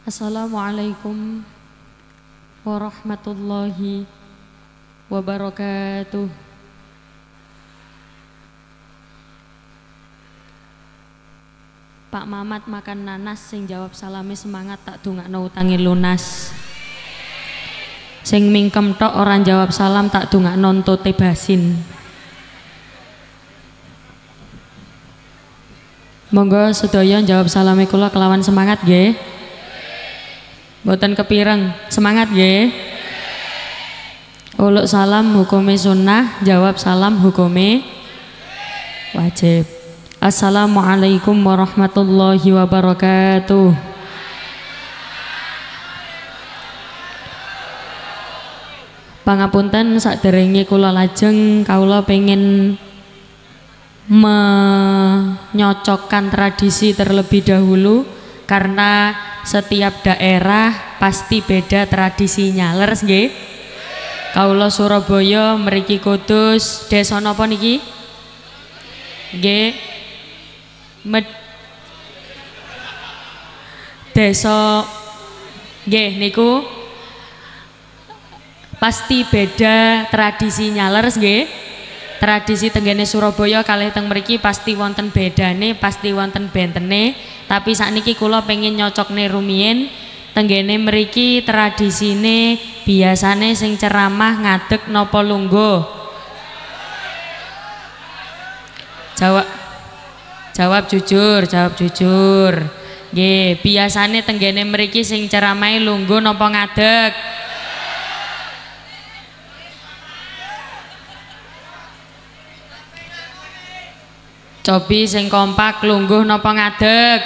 Assalamualaikum warahmatullahi wabarakatuh. Pak Mamat makan nanas sing jawab salami semangat tak dungakno utangi lunas. Sing mingkem tok orang jawab salam tak dungakno entote basin. Monggo sedaya jawab salami kula kelawan semangat nggih. Mboten kepireng, semangat nggih. Uluk salam hukume sunnah, jawab salam hukume wajib. Assalamualaikum warahmatullahi wabarakatuh. Pangapunten sakderenge kula lajeng kaula pengen menyocokkan tradisi terlebih dahulu karena setiap daerah pasti beda tradisinya. Leres nggih? Kaula Surabaya mriki Kudus, desa napa niki? Nggih. Med Desa nggih niku pasti beda tradisinya leres nggih. Tradisi tenggene Surabaya kalih teng mriki pasti wonten bedane, pasti wonten bentene, tapi sakniki kula pengen nyocokne rumiyin tenggene mriki tradisine biasane sing ceramah ngadeg napa lungguh. Jawab Jawab jujur, jawab jujur. Nggih, biasane tenggene mriki sing ceramahe lungguh napa ngadeg? Cobi sing kompak lungguh napa ngadeg?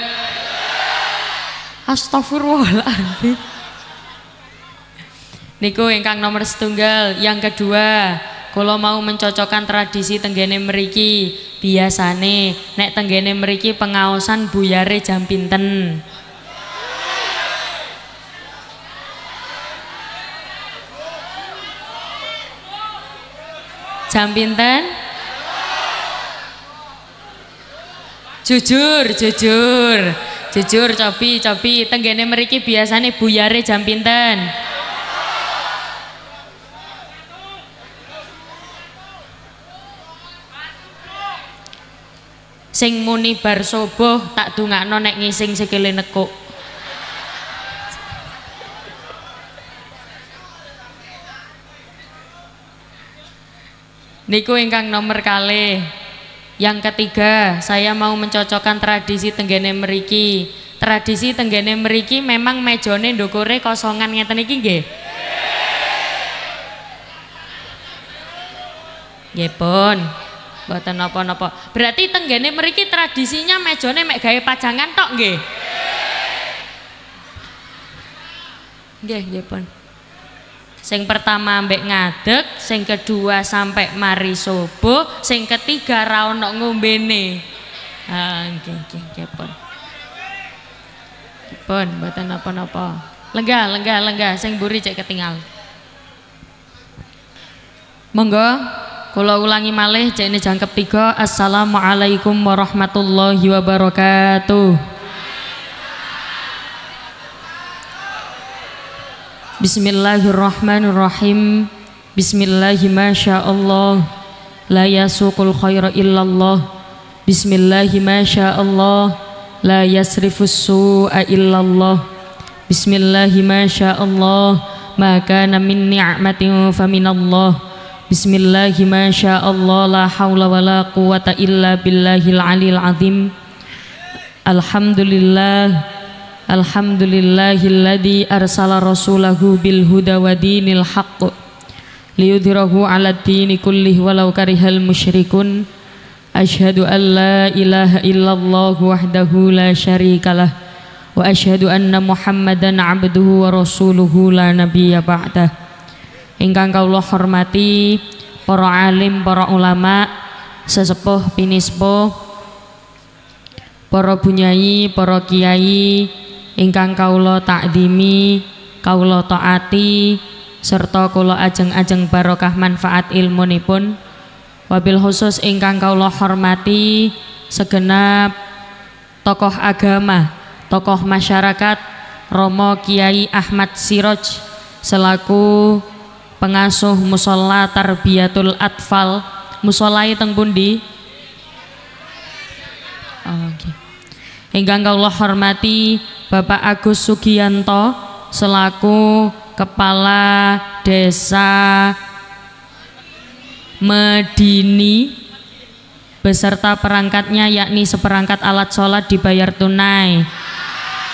Astagfirullahaladzim. Niku ingkang nomor setunggal. Yang kedua, kalau mau mencocokkan tradisi tenggene meriki, biasane nek tenggene meriki pengaosan buyare jam pinten. Jam pinten? Jujur, jujur. Jujur cobi, cobi tenggene meriki biasane buyare jam pinten? Sing muni bar subuh tak dungakno nek ngising sikile nekuk. Niku ingkang nomor kalih. Yang ketiga, saya mau mencocokkan tradisi tenggene meriki. Tradisi tenggene meriki memang mejone ndukure kosongan ngeten iki nggih. Nggih pun. Mboten napa-napa. Berarti tenggene meriki tradisinya mejone mek gawe pajangan tok nggih. Nggih, nggih pun. Sing pertama ambek ngadeg, sing kedua sampai mari subuh, sing ketiga ra ono ngombene. Ha, nggih nggih nggih pun. Pun mboten napa-napa. Lenggah, lenggah, lenggah sing buri cek ketinggal. Monggo kula ulangi malih cek ini jangkep tiga. Assalamualaikum warahmatullahi wabarakatuh. Bismillahirrahmanirrahim. Bismillahi Allah La yasuqul khaira illallah. Bismillahi Allah La yasrifus su'a illallah. Bismillahi Allah Ma kana min ni'matin faminallah Bismillahi Allah La hawla wa la quwata illa billahil alil azim. Alhamdulillah Alhamdulillahilladzi arsala rasulahu bil huda wa dinil haqq liyudhirahu 'ala dini kullih walau karihal musyrikun. Asyhadu an la ilaha illallah wahdahu la syarikalah wa asyhadu anna Muhammadan 'abduhu wa rasuluhu la nabiyya ba'dah Ingkang kawula hormati para alim, para ulama, sesepuh pinispo, para bunyai, para kiai, ingkang kaula takdimi kaula taati serta kula ajeng-ajeng barokah manfaat ilmunipun. Wabil khusus ingkang kaula hormati segenap tokoh agama tokoh masyarakat Romo Kiai Ahmad Siroj selaku pengasuh musola tarbiyatul atfal. Musolai teng pundi? Oh, okay. Ingkang kula hormati Bapak Agus Sugiyanto selaku Kepala Desa Medini beserta perangkatnya yakni seperangkat alat sholat dibayar tunai.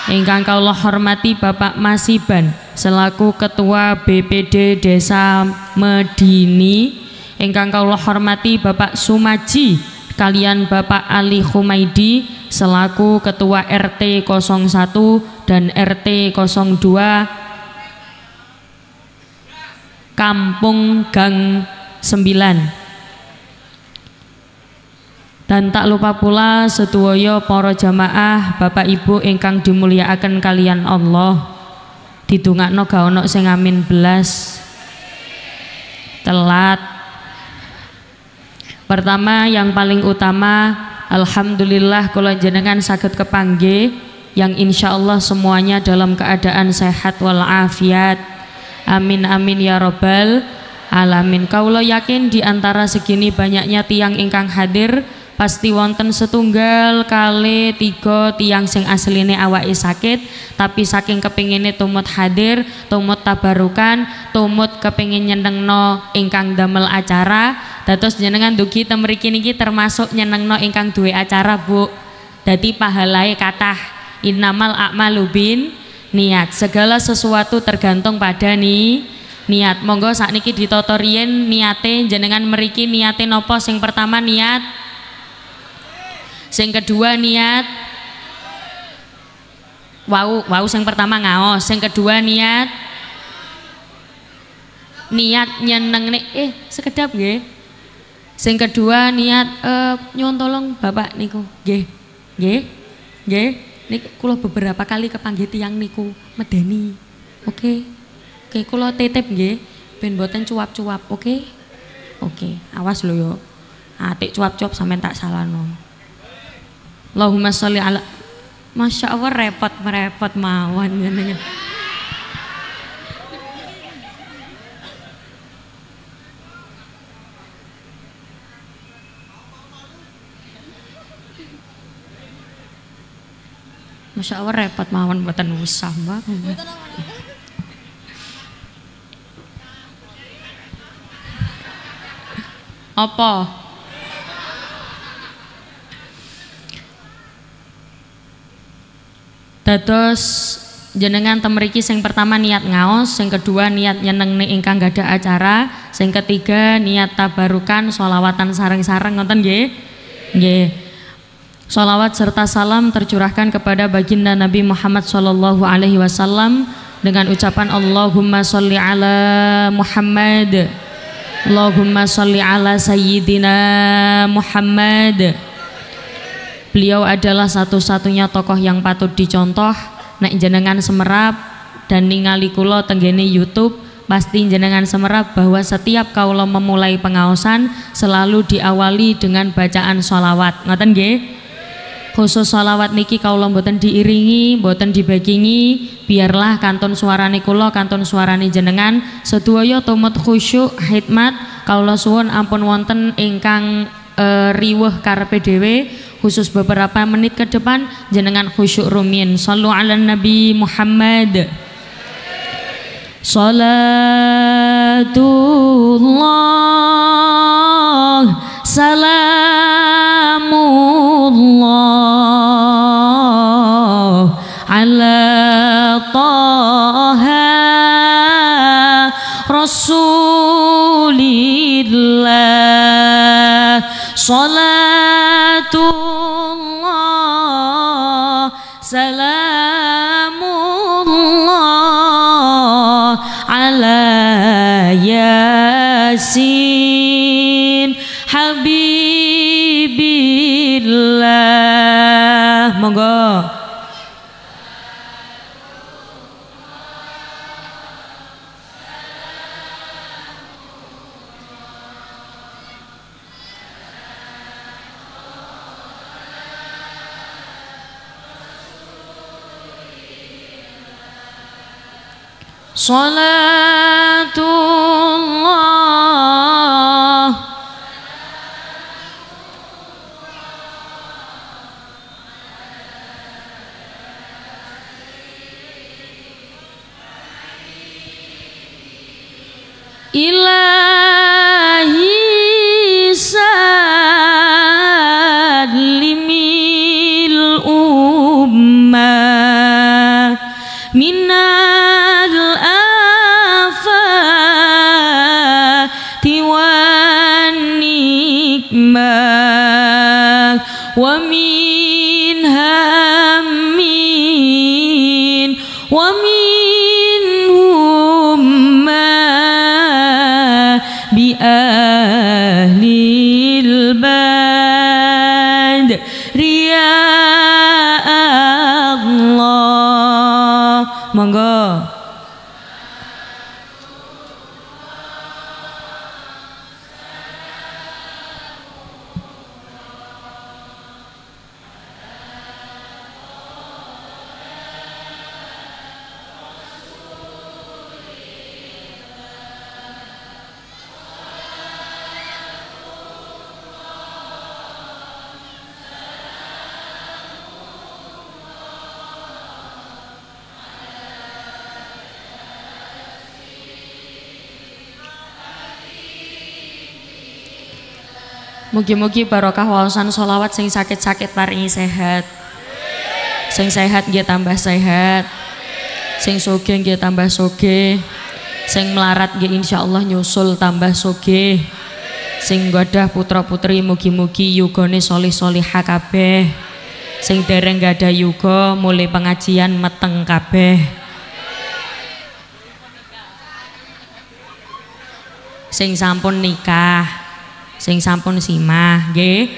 Ingkang kaula hormati Bapak Masiban selaku Ketua BPD Desa Medini. Ingkang kaula hormati Bapak Sumaji kalian Bapak Ali Humaidi selaku Ketua RT 01 dan RT 02 Kampung Gang 9 dan tak lupa pula setuoyo para jamaah Bapak Ibu ingkang dimuliakan kalian Allah didungakno ga ono sing amin belas. Telat. Pertama yang paling utama Alhamdulillah kalau jenengan sakit kepangge yang insya Allah semuanya dalam keadaan sehat walafiat Amin amin ya robbal alamin. Kaulo yakin di antara segini banyaknya tiang ingkang hadir pasti wonten setunggal kali tiga tiang sing asline awake sakit tapi saking kepingine tumut hadir tumut tabarukan tumut kepingin nyenengno ingkang damel acara. Dados jenengan dugi temriki niki termasuk nyenengno ingkang duwe acara Bu. Dadi pahalai kathah. Innamal a'malu bin niat. Segala sesuatu tergantung pada nih niat. Monggo saat niki ditoto rien niate jenengan meriki niate nopo sing pertama niat sing kedua niat wau wau sing pertama ngaos sing kedua niat niat nyeneng nih eh sekedap nggih sing kedua niat uh, nyuwun tolong bapak niku nggih nggih nggih Nik kulo beberapa kali kepanggih tiang niku medeni. Oke. Okay. Oke, okay, kulo titip nggih ben boten cuap-cuap, oke? Okay? Oke, okay. awas lo yo. Atik cuap-cuap sampean tak salahno. Allahumma sholli ala Masya Allah repot merepot mawon jenengan. Masya Allah repot mawon buatan usah mbak. Apa? Dados jenengan temeriki sing pertama niat ngaos, sing kedua niat nyeneng nih ingkang gada acara, sing ketiga niat tabarukan solawatan sareng-sareng ngonten nggih. Nggih. Salawat serta salam tercurahkan kepada baginda Nabi Muhammad Sallallahu Alaihi Wasallam dengan ucapan Allahumma salli ala Muhammad Allahumma salli ala Sayyidina Muhammad Beliau adalah satu-satunya tokoh yang patut dicontoh. Nek jenengan semerap dan ningali kulo tenggene YouTube pasti jenengan semerap bahwa setiap kaulo memulai pengaosan selalu diawali dengan bacaan sholawat. Ngoten nggih? Khusus sholawat niki kaulah mboten diiringi mboten dibagingi biarlah kantun suarane kula kantun suarane jenengan. Sedaya tumut khusyuk hikmat. Kaulah suwun ampun wonten ingkang e, riweh karepe dhewe khusus beberapa menit ke depan jenengan khusyuk rumin. Sallu ala nabi Muhammad. Salatullah salamullah ala taha salatullah salamullah ala yasin. Habibillah. Monggo Salatullah. Ilah والنكمة Mugi-mugi barokah wawasan solawat sing sakit-sakit paringi sehat. Sing sehat nggih tambah sehat. Sing soge nggih tambah soge. Sing melarat nggih insyaallah nyusul tambah soge. Sing gadah putra-putri mugi-mugi yugane solih-solihah kabeh. Sing dereng gada yuga mulai pengajian meteng kabeh. Sing sampun nikah sing sampun simah nggih.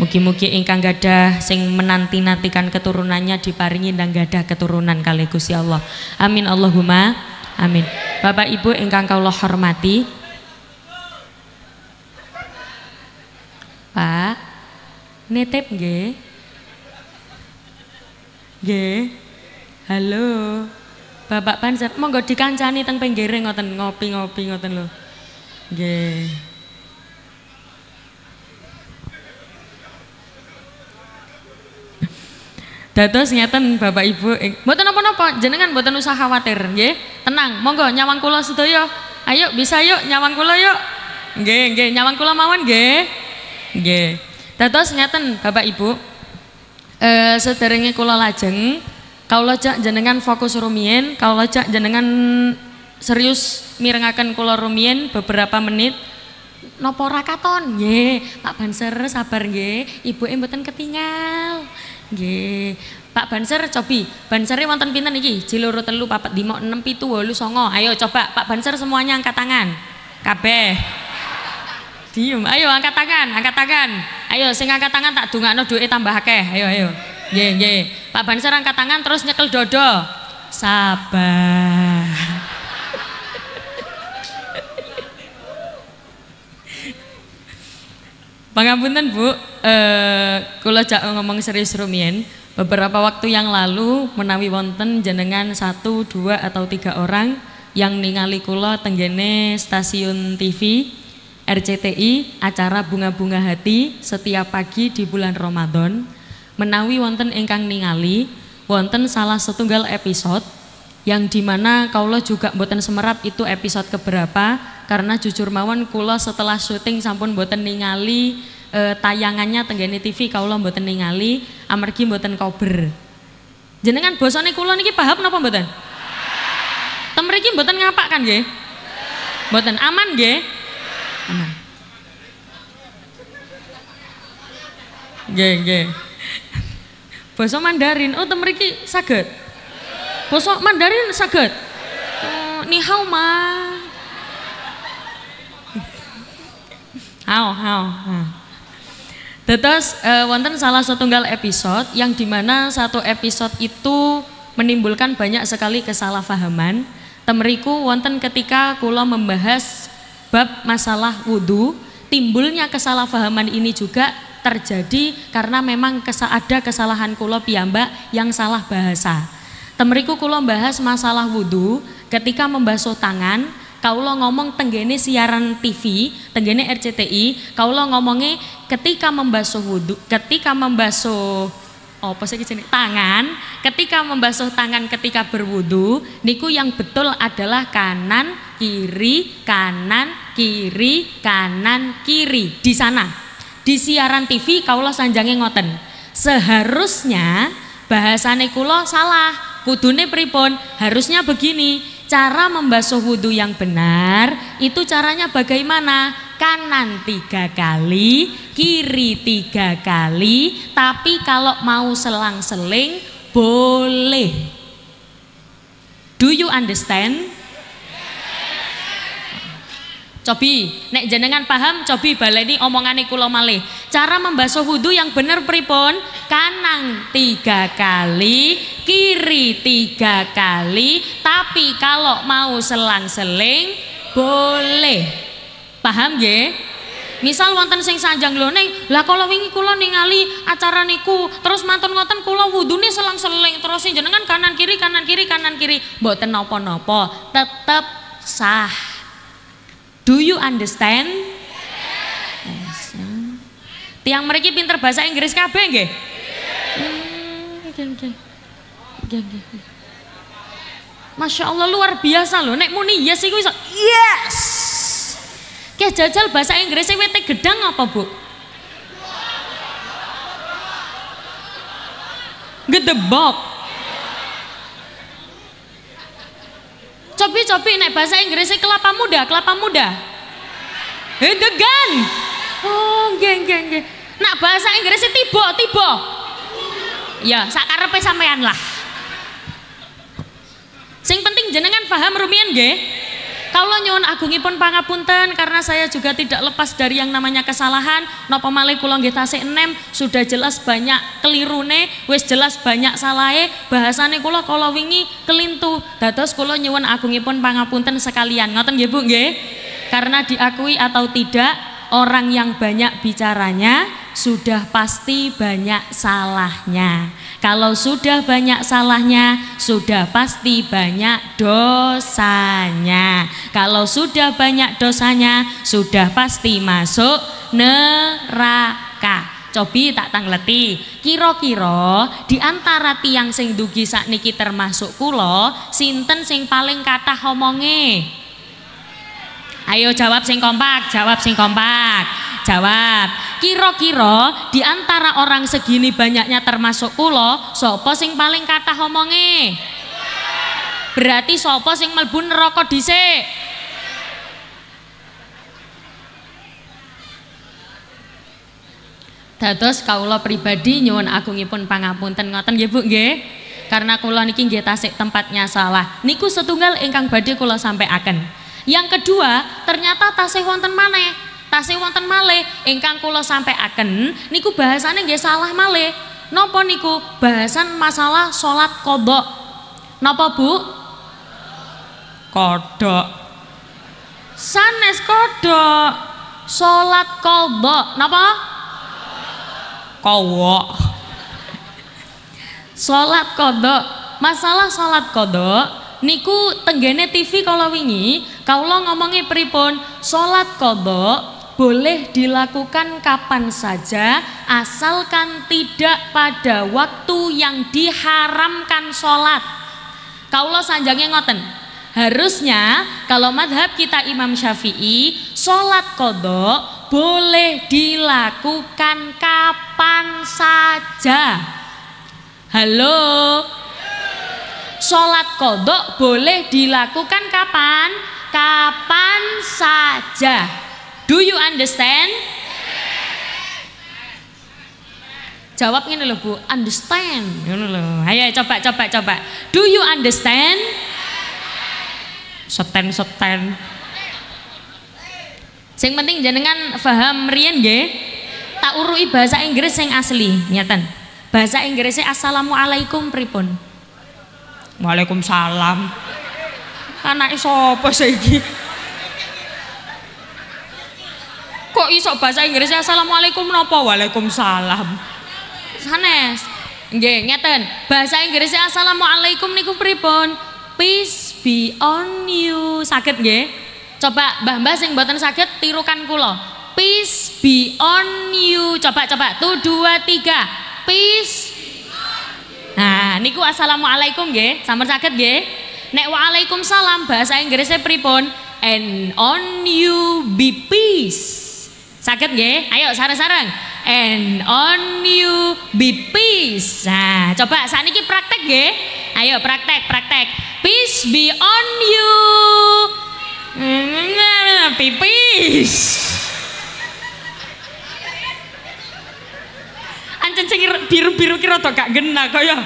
Mugi-mugi ingkang gadah sing menanti-nantikan keturunannya diparingi dan gadah keturunan kali Gusti Allah. Amin Allahumma amin. Bapak Ibu ingkang kawula hormati. Pak nitip nggih. Nggih. Halo. Bapak Panser monggo dikancani teng pinggire ngoten ngopi-ngopi ngoten lho. Nggih Dados ngeten Bapak Ibu, mboten napa-napa, jenengan mboten usah khawatir, nggih. Tenang, monggo nyawang kula sedaya. Ayo bisa yuk nyawang kula yuk. Nggih, nggih, nyawang kula mawon nggih. Nggih. Dados ngeten Bapak Ibu. Eh sederenge kula lajeng kawula cak jenengan fokus rumiyin, kawula cak jenengan serius mirengaken kula rumiyin beberapa menit nopo rakaton nggih Pak Banser sabar nggih ibu mboten ketinggal Nggih. Pak Banser cobi, Bansere wonten pinten iki? Jiloro telu papat lima enam pitu wolu songo. Ayo coba Pak Banser semuanya angkat tangan. Kabeh. Diem. Ayo angkat tangan, angkat tangan. Ayo sing angkat tangan tak dungakno duit tambah akeh. Ayo ayo. Nggih nggih. Pak Banser angkat tangan terus nyekel dodo. Sabar. Pangapunten Bu, eh kula jak ngomong serius rumien. Beberapa waktu yang lalu menawi wonten jenengan satu, dua atau tiga orang yang ningali kula tenggene stasiun TV RCTI acara bunga-bunga hati setiap pagi di bulan Ramadan menawi wonten ingkang ningali wonten salah setunggal episode yang di mana kaulah juga mboten semerap itu episode keberapa karena jujur mawon kula setelah syuting sampun mboten ningali e, tayangannya tenggene TV kaulah mboten ningali amargi mboten kober. Jenengan bosone kula niki paham napa mboten? Tem mriki mboten ngapak kan nggih? Mboten aman nggih? Aman. Nggih, nggih. Basa Mandarin, oh tem mriki saged. Basa Mandarin saged. Oh, ni hao ma. Hao, hao. Terus uh, wonten salah setunggal episode yang di mana satu episode itu menimbulkan banyak sekali kesalahpahaman. Temeriku wonten ketika kula membahas bab masalah wudhu, timbulnya kesalahpahaman ini juga terjadi karena memang ada kesalahan kula piyambak yang salah bahasa. Temeriku kula bahas masalah wudhu ketika membasuh tangan kaulo ngomong tenggene siaran TV, tenggene RCTI, kaulo ngomongnya ketika membasuh wudhu, ketika membasuh apa sih tangan, ketika membasuh tangan ketika berwudhu, niku yang betul adalah kanan, kiri, kanan, kiri, kanan, kiri di sana. Di siaran TV kaulo sanjange ngoten. Seharusnya bahasane kulo salah. Kudune pripun? Harusnya begini Cara membasuh wudhu yang benar itu caranya bagaimana? Kanan tiga kali, kiri tiga kali, tapi kalau mau selang-seling boleh. Do you understand? Cobi, nek jenengan paham, cobi baleni omongane kula malih. Cara membasuh wudhu yang bener pripun? Kanan tiga kali, kiri tiga kali, tapi kalau mau selang-seling boleh. Paham ya? Misal wonten sing sanjang lho ning, lah kalau wingi kula ningali acara niku, terus mantun ngoten kula wudune selang-seling, terus jenengan kanan kiri kanan kiri kanan kiri, mboten napa-napa, tetep sah. Do you understand? Yes. Tiang mereka pinter bahasa Inggris kabeh nggih? Hmm, Masya Allah luar biasa loh. Nek muni yes iku iso. Yes. Kayak jajal bahasa Inggris wete gedang apa, Bu? Gedebok. Cobi-cobi naik bahasa Inggrisnya kelapa muda, kelapa muda. Hedegan. Oh, geng geng geng. Nak bahasa Inggrisnya tiba, tiba. Ya, sakarepe sampean lah. Sing penting jenengan paham rumian nggih? Kalau nyuwun agungipun pangapunten karena saya juga tidak lepas dari yang namanya kesalahan. Napa malih kula nggih tasik enem sudah jelas banyak kelirune, wis jelas banyak salahe, bahasane kula kala wingi kelintu. Dados kula nyuwun agungipun pangapunten sekalian. Ngoten nggih Bu? Karena diakui atau tidak orang yang banyak bicaranya sudah pasti banyak salahnya. Kalau sudah banyak salahnya, sudah pasti banyak dosanya. Kalau sudah banyak dosanya, sudah pasti masuk neraka. Cobi tak tangleti. Kira-kira di antara tiang sing dugi niki termasuk kulo, sinten sing paling kata homonge? Ayo jawab sing kompak, jawab sing kompak. Jawab. Kira-kira di antara orang segini banyaknya termasuk kulo, sopo sing paling kata homonge? Berarti sopo sing melbu neraka dhisik? Dados kaula pribadi nyuwun agungipun pangapunten ngoten nggih Bu nggih. Karena kula niki nggih tasik tempatnya salah. Niku setunggal ingkang badhe kula sampaikan. Yang kedua, ternyata tasih wonten maneh. Tasih wonten malih. Ingkang kula sampaiaken niku bahasane nggih salah malih. Napa niku? Bahasan masalah salat kodok. Napa Bu? Kodok. Sanes kodok. Salat kodok. Napa? Kowok. Salat kodok. Masalah salat kodok niku tenggene TV kalau wingi kaulah ngomongnya pripun? Salat kodok boleh dilakukan kapan saja asalkan tidak pada waktu yang diharamkan sholat kaulah sanjangnya ngoten harusnya kalau madhab kita Imam Syafi'i sholat kodok boleh dilakukan kapan saja. Halo sholat kodok boleh dilakukan kapan kapan saja Do you understand? Jawab ini loh Bu, understand. Ayo coba coba coba. Do you understand? Seten seten. Sing penting jenengan paham riyen nggih. Tak urui bahasa Inggris yang asli, nyatan. Bahasa Inggrisnya Assalamualaikum pripun? Waalaikumsalam. Anak sapa saiki? Kok iso bahasa Inggrisnya Assalamualaikum nopo Waalaikumsalam. Sanes. Nggih, ngeten. Bahasa Inggrisnya Assalamualaikum niku pripun? Peace be on you. Sakit nggih? Coba Mbah-mbah sing mboten sakit tirukan kula. Peace be on you. Coba coba. Tuh dua tiga. Peace. Nah, niku assalamualaikum nggih. Sampeyan sakit nggih? Nek waalaikumsalam bahasa Inggrisnya pripun? And on you be peace. Sakit nggih? Ayo sareng-sareng. And on you be peace. Nah, coba saat ini praktek nggih. Ayo praktek, praktek. Peace be on you. Be peace. Ancen sing biru-biru kira to gak gena kaya.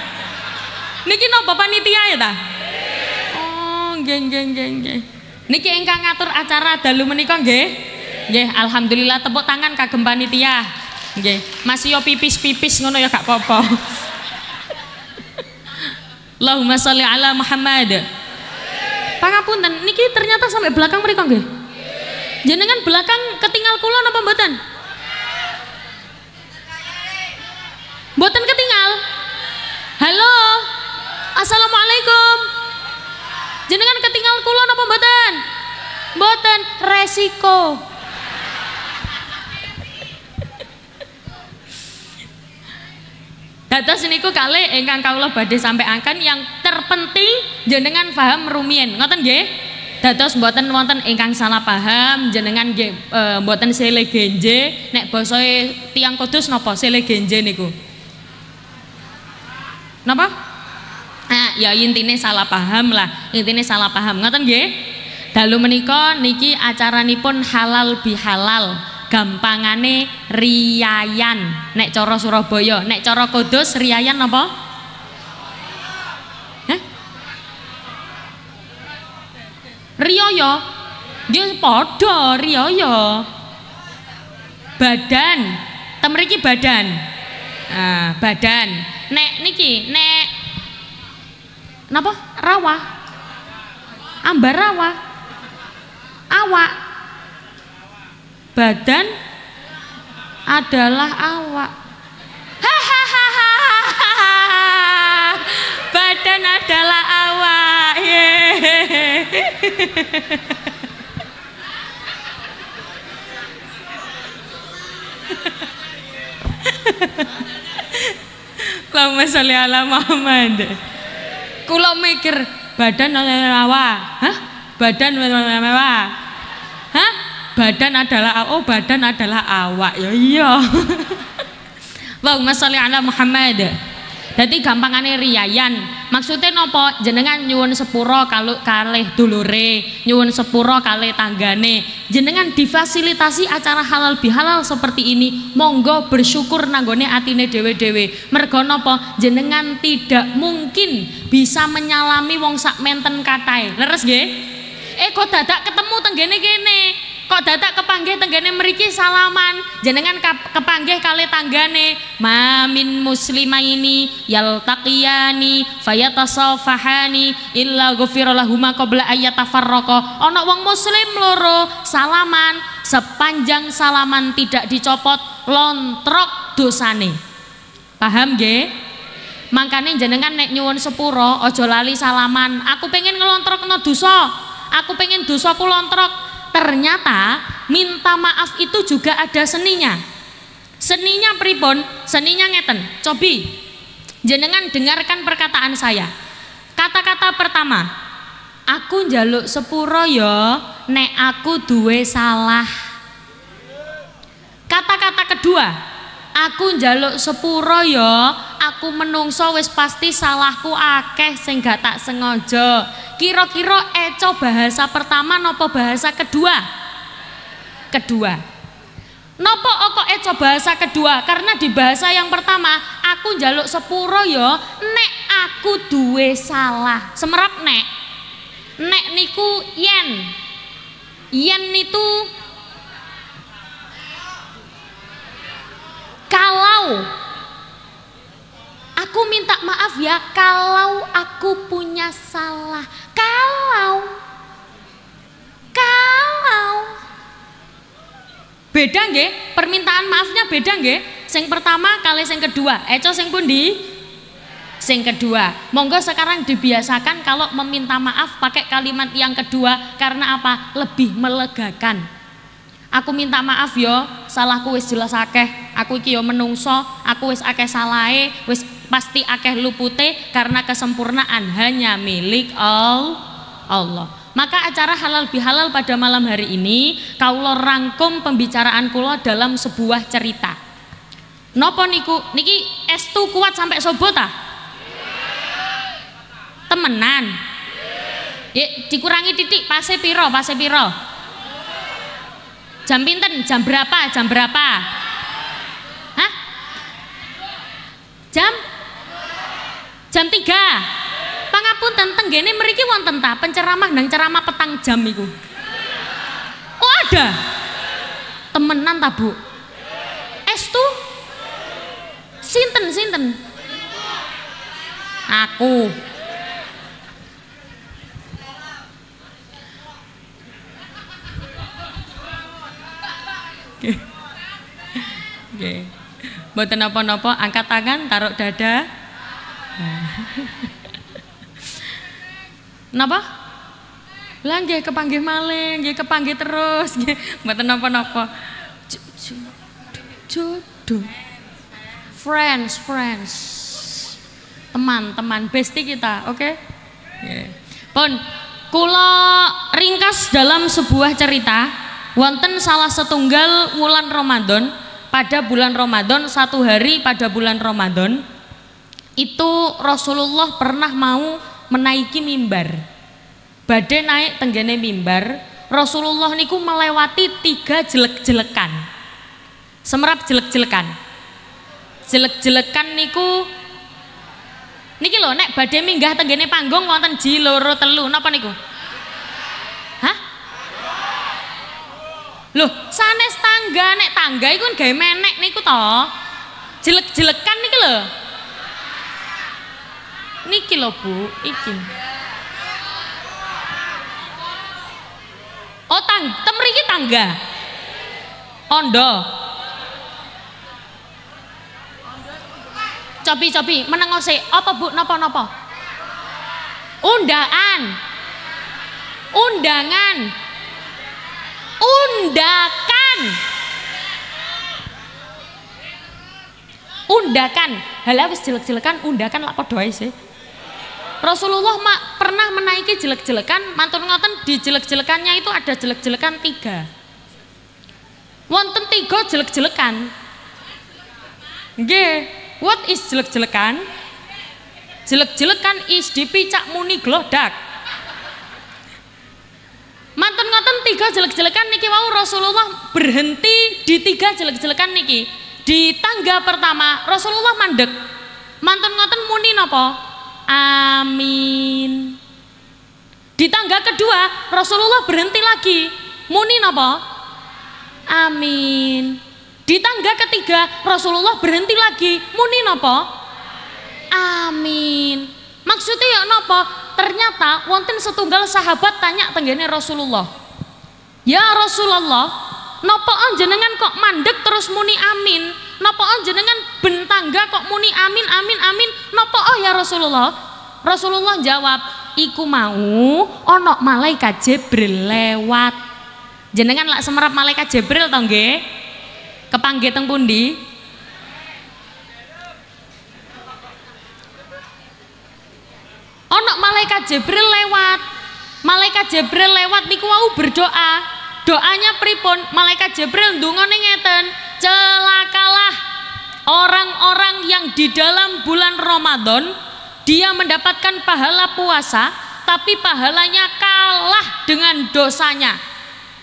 Niki napa panitia ya ta? Oh, nggih nggih nggih nggih. Niki ingkang ngatur acara dalu menika nggih. Nggih, alhamdulillah tepuk tangan kagem panitia. Nggih, masih yo pipis-pipis ngono ya gak apa-apa. Allahumma sholli ala Muhammad. Pangapunten, niki ternyata sampai belakang mereka nggih. Jenengan belakang ketinggal kula napa mboten? Mboten ketinggal. Halo. Assalamualaikum. Jenengan ketinggal kula napa mboten? Mboten resiko. Dados niku kali ingkang kawula sampai angkan yang terpenting jenengan paham rumien. Ngoten nggih? Dados mboten wonten ingkang salah paham, jenengan nggih e, mboten sele genje, nek basa tiang kudus napa sele genje niku? Napa? Nah, ya intine salah paham lah, intine salah paham. Ngoten nggih? Dalu menika niki acaranipun halal bihalal. Gampangane riyayan nek cara Surabaya. Nek cara Kudus riyayan apa? Hah? Riyaya dia padha riyaya badan. Temriki badan? Ah, badan nek niki nek napa? Rawa ambar rawa awak. Badan adalah awak. Hahaha badan adalah awak Allahumma sholli ala Muhammad. Kula mikir badan awak. Hah? Badan awak. Hah? badan adalah oh badan adalah awak ya iya Allahumma sholli ala Muhammad Jadi gampangane riyayan. Maksudnya nopo jenengan nyuwun sepuro kalau kalih dulure, nyuwun sepuro kalih tanggane. Jenengan difasilitasi acara halal bihalal seperti ini, monggo bersyukur nanggone atine dewe-dewe. Mergo nopo jenengan tidak mungkin bisa menyalami wong sak menten katai. Leres nggih? Eh kok dadak ketemu tenggene kene kok dadak kepanggih tenggane meriki salaman. Jenengan kepanggih kali tanggane. Mamin muslima ini yaltaqiyani fayatasafahani illa ghufira lahuma qabla ayyatafarraqa ana wong muslim loro salaman. Sepanjang salaman tidak dicopot lontrok dosane. Paham nggih? Makanya jenengan nek nyuwun sepuro ojo lali salaman. Aku pengen ngelontrok no dosa. Aku pengen dosaku lontrok ternyata minta maaf itu juga ada seninya. Seninya pripun? Seninya ngeten cobi. Jenengan dengarkan perkataan saya. Kata-kata pertama aku njaluk sepuro yo nek aku duwe salah. Kata-kata kedua aku njaluk sepuro yo aku menungso wis pasti salahku akeh sing gak tak sengaja Kira-kira eco bahasa pertama nopo bahasa kedua? Kedua. Nopo oko eco bahasa kedua? Karena di bahasa yang pertama aku jaluk sepuro yo nek aku duwe salah. Semerap nek. Nek niku yen. Yen itu kalau aku minta maaf ya kalau aku punya salah kalau kalau beda nggih, permintaan maafnya beda nggih. Sing pertama kali sing kedua, eco sing pundi? Sing kedua, monggo sekarang dibiasakan kalau meminta maaf pakai kalimat yang kedua karena apa? Lebih melegakan. Aku minta maaf yo, salahku wis jelas akeh. Aku iki yo menungso, aku wis akeh salahe, wis pasti akeh lupute karena kesempurnaan hanya milik Allah. Maka acara halal bihalal pada malam hari ini kaulo rangkum pembicaraan kulo dalam sebuah cerita. Nopo niku niki estu kuat sampai sobo ta? temenan ya, dikurangi titik pase piro pase piro jam pinten jam berapa jam berapa hah jam jam tiga. Pangapunten tenggene meriki wonten ta? Penceramah nang ceramah petang jam iku. Oh ada? Temenan ta bu? Estu? Sinten sinten? Aku. Nggih. Mboten napa-napa, angkat tangan, taruh dada. Napa? Lah nggih kepanggih malih, nggih kepanggih terus, nggih. Mboten napa-napa. Jodoh. Friends, friends. Teman-teman bestie kita, oke? Okay? Yeah. Pun kula ringkas dalam sebuah cerita wonten salah setunggal wulan Ramadan pada bulan Ramadan satu hari pada bulan Ramadan itu Rasulullah pernah mau menaiki mimbar. Badai naik tenggene mimbar. Rasulullah niku melewati tiga jelek-jelekan. Semerap jelek-jelekan. Jelek-jelekan niku niki lho nek badai minggah tenggene panggung wonten ji loro telu napa niku? Loh, sanes tangga nek tangga iku gawe menek niku to. Jelek-jelekan niki lho. Niki lho, Bu, iki. Oh, tang, temriki tangga. Ondo. Cobi-cobi menengose apa Bu napa-napa? Undaan. Undangan undakan undakan hal wis jelek-jelekan undakan lah padha sih Rasulullah mak pernah menaiki jelek-jelekan mantun ngoten di jelek-jelekannya itu ada jelek-jelekan tiga wonten tiga jelek-jelekan nggih what is jelek-jelekan jelek-jelekan is dipicak muni glodak Mantun ngoten tiga jelek-jelekan niki wau Rasulullah berhenti di tiga jelek-jelekan niki. Di tangga pertama Rasulullah mandek. Mantun ngoten muni napa? Amin. Di tangga kedua Rasulullah berhenti lagi. Muni napa? Amin. Di tangga ketiga Rasulullah berhenti lagi. Muni napa? Amin. Maksudnya ya napa? ternyata wonten setunggal sahabat tanya tenggene Rasulullah ya Rasulullah nopo jenengan kok mandek terus muni amin nopo jenengan bentangga kok muni amin amin amin nopo oh ya Rasulullah Rasulullah jawab iku mau ono malaikat Jibril lewat. Jenengan lak semerap malaikat Jibril to nggih? Kepanggih teng pundi? Ono malaikat Jibril lewat. Malaikat Jibril lewat niku wau berdoa. Doanya pripun? Malaikat Jibril ndungone ngeten celakalah orang-orang yang di dalam bulan Ramadan dia mendapatkan pahala puasa tapi pahalanya kalah dengan dosanya.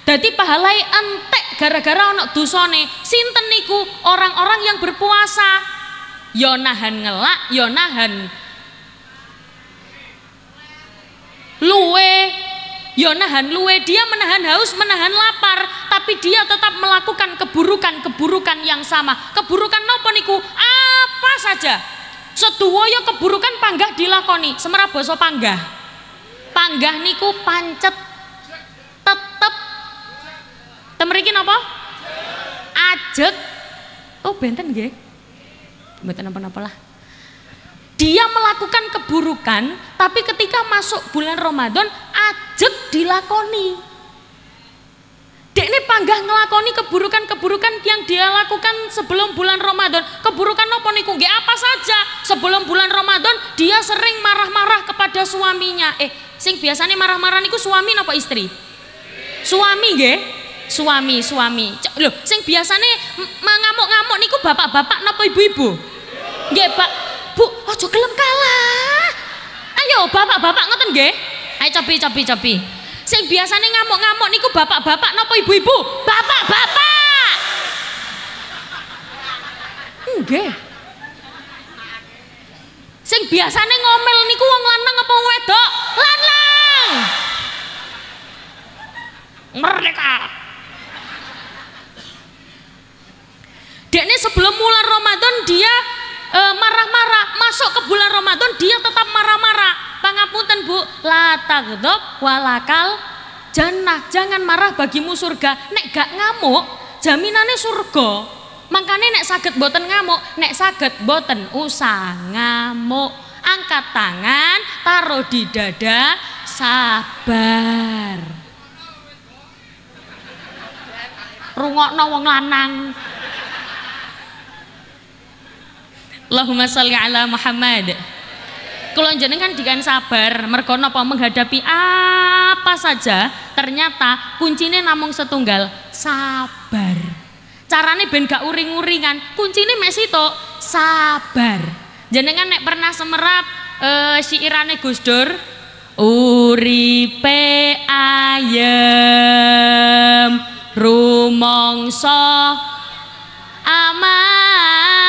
Jadi pahalai entek gara-gara ono dosane. Sinten niku? Orang-orang yang berpuasa. Yonahan ngelak yonahan luwe. Ya nahan luwe. Dia menahan haus menahan lapar tapi dia tetap melakukan keburukan-keburukan yang sama. Keburukan nopo niku? Apa saja seduwoyo keburukan panggah dilakoni. Semerah boso panggah. Panggah niku pancet. Tetep. Temeriki nopo ajek oh benten nggih. Mboten napa-napa lah. Dia melakukan keburukan tapi ketika masuk bulan Ramadan ajek dilakoni Dek ini panggah ngelakoni keburukan-keburukan yang dia lakukan sebelum bulan Ramadan. Keburukan apa niku? Nggih apa saja. Sebelum bulan Ramadan dia sering marah-marah kepada suaminya. Eh, sing biasanya marah-marah niku suami apa istri? Suami nggih. Suami, suami. Loh, sing biasanya mengamuk-ngamuk niku bapak-bapak napa ibu-ibu? Nggih, Pak. Bu, ojo gelem kalah. Ayo, bapak-bapak ngoten nggih. Ayo cobi cobi cobi. Sing biasanya ngamuk-ngamuk niku bapak-bapak napa ibu-ibu? Bapak-bapak. Nggih. Sing biasanya ngomel niku wong lanang apa wedok? Lanang. Merdeka. Dekne sebelum mulai Ramadan dia eh, marah-marah, e, masuk ke bulan Ramadan dia tetap marah-marah pangapunten bu. La walakal jannah. Jangan marah bagimu surga. Nek gak ngamuk jaminannya surga. Makanya nek sakit boten ngamuk nek sakit boten usah ngamuk. Angkat tangan taruh di dada sabar. Rungokno wong lanang. Allahumma salli ala Muhammad kalau jenengan dengan sabar, mergo napa menghadapi apa saja, ternyata kuncinya namung setunggal, sabar. Carane ben gak uring-uringan, kuncinya mesih to, sabar. Jenengan nek pernah semerap uh, syairane Gus Dur, uripe ayem rumongso aman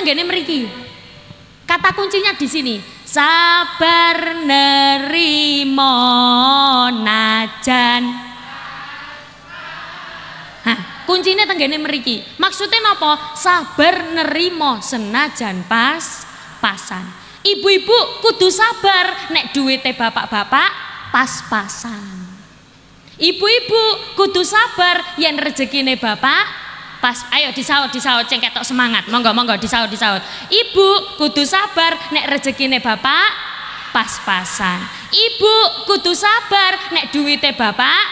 tenggene meriki. Kata kuncinya di sini. Sabar nerimo najan. Hah, kuncinya tenggene meriki. Maksudnya nopo? Sabar nerimo senajan pas pasan. Ibu-ibu kudu sabar nek duwite bapak-bapak pas-pasan. Ibu-ibu kudu sabar yen rezekine bapak Pas, ayo disaut disaut ceng ketok semangat. Monggo monggo disaut disaut. Ibu kudu sabar nek rezekine bapak pas-pasan. Ibu kudu sabar nek duwite bapak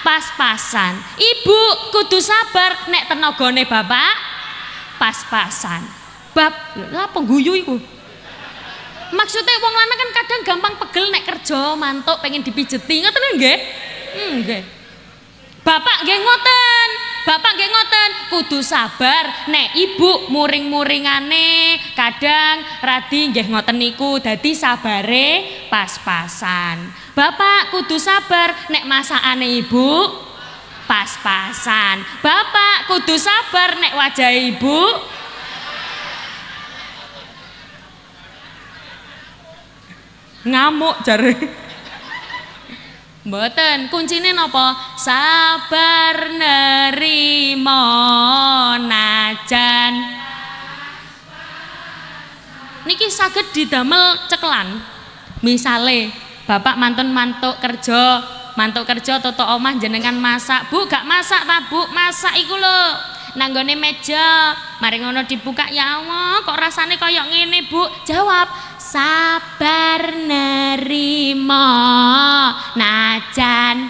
pas-pasan. Ibu kudu sabar nek tenagane bapak pas-pasan. Bab lah pengguyu iku. Maksudnya wong lanang kan kadang gampang pegel nek kerja mantuk pengen dipijeti ngoten nggih? Nggih. Bapak nggih ngoten. Bapak nggih ngoten, kudu sabar. Nek ibu muring-muringane kadang radi nggih ngoten niku dadi sabare pas-pasan. Bapak kudu sabar nek masakane ibu pas-pasan. Bapak kudu sabar nek wajah ibu ngamuk jare. Mboten, kuncine napa? Sabar nerimo najan. Niki saged didamel ceklan. Misale bapak mantun mantuk kerja, mantuk kerja toto omah jenengan masak. Bu, gak masak ta, Bu? Masak iku lho. Nanggone meja, mari ngono dibuka ya Allah, kok rasane koyok ngene, Bu? Jawab, sabar nerimo najan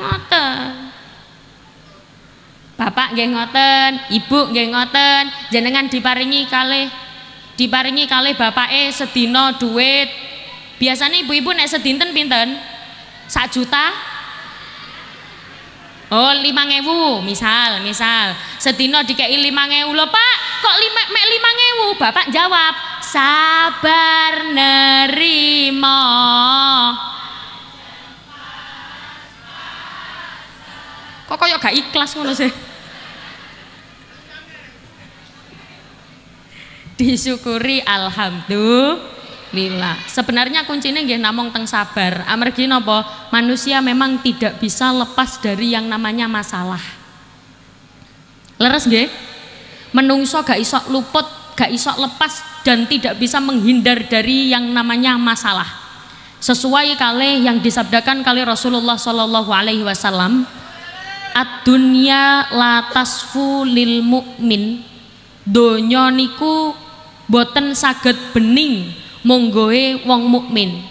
ngoten Bapak nggih ngoten, Ibu nggih ngoten, jenengan diparingi kalih diparingi kalih bapake sedina duit. Biasanya ibu-ibu nek sedinten pinten? Sak juta? Oh, lima ngewu, misal, misal. Sedino dikei lima ngewu loh pak. Kok lima, mek lima ngewu? Bapak jawab, sabar nerimo. Kok koyok gak ikhlas ngono sih? Disyukuri alhamdulillah lillah. Sebenarnya kuncinya nggih namung teng sabar. Amargi napa? Manusia memang tidak bisa lepas dari yang namanya masalah. Leres nggih? Menungso gak iso luput, gak iso lepas dan tidak bisa menghindar dari yang namanya masalah. Sesuai kali yang disabdakan kali Rasulullah Shallallahu alaihi wasallam, "Ad-dunya la tasfu lil mu'min." Donya niku boten saged bening monggoe wong mukmin.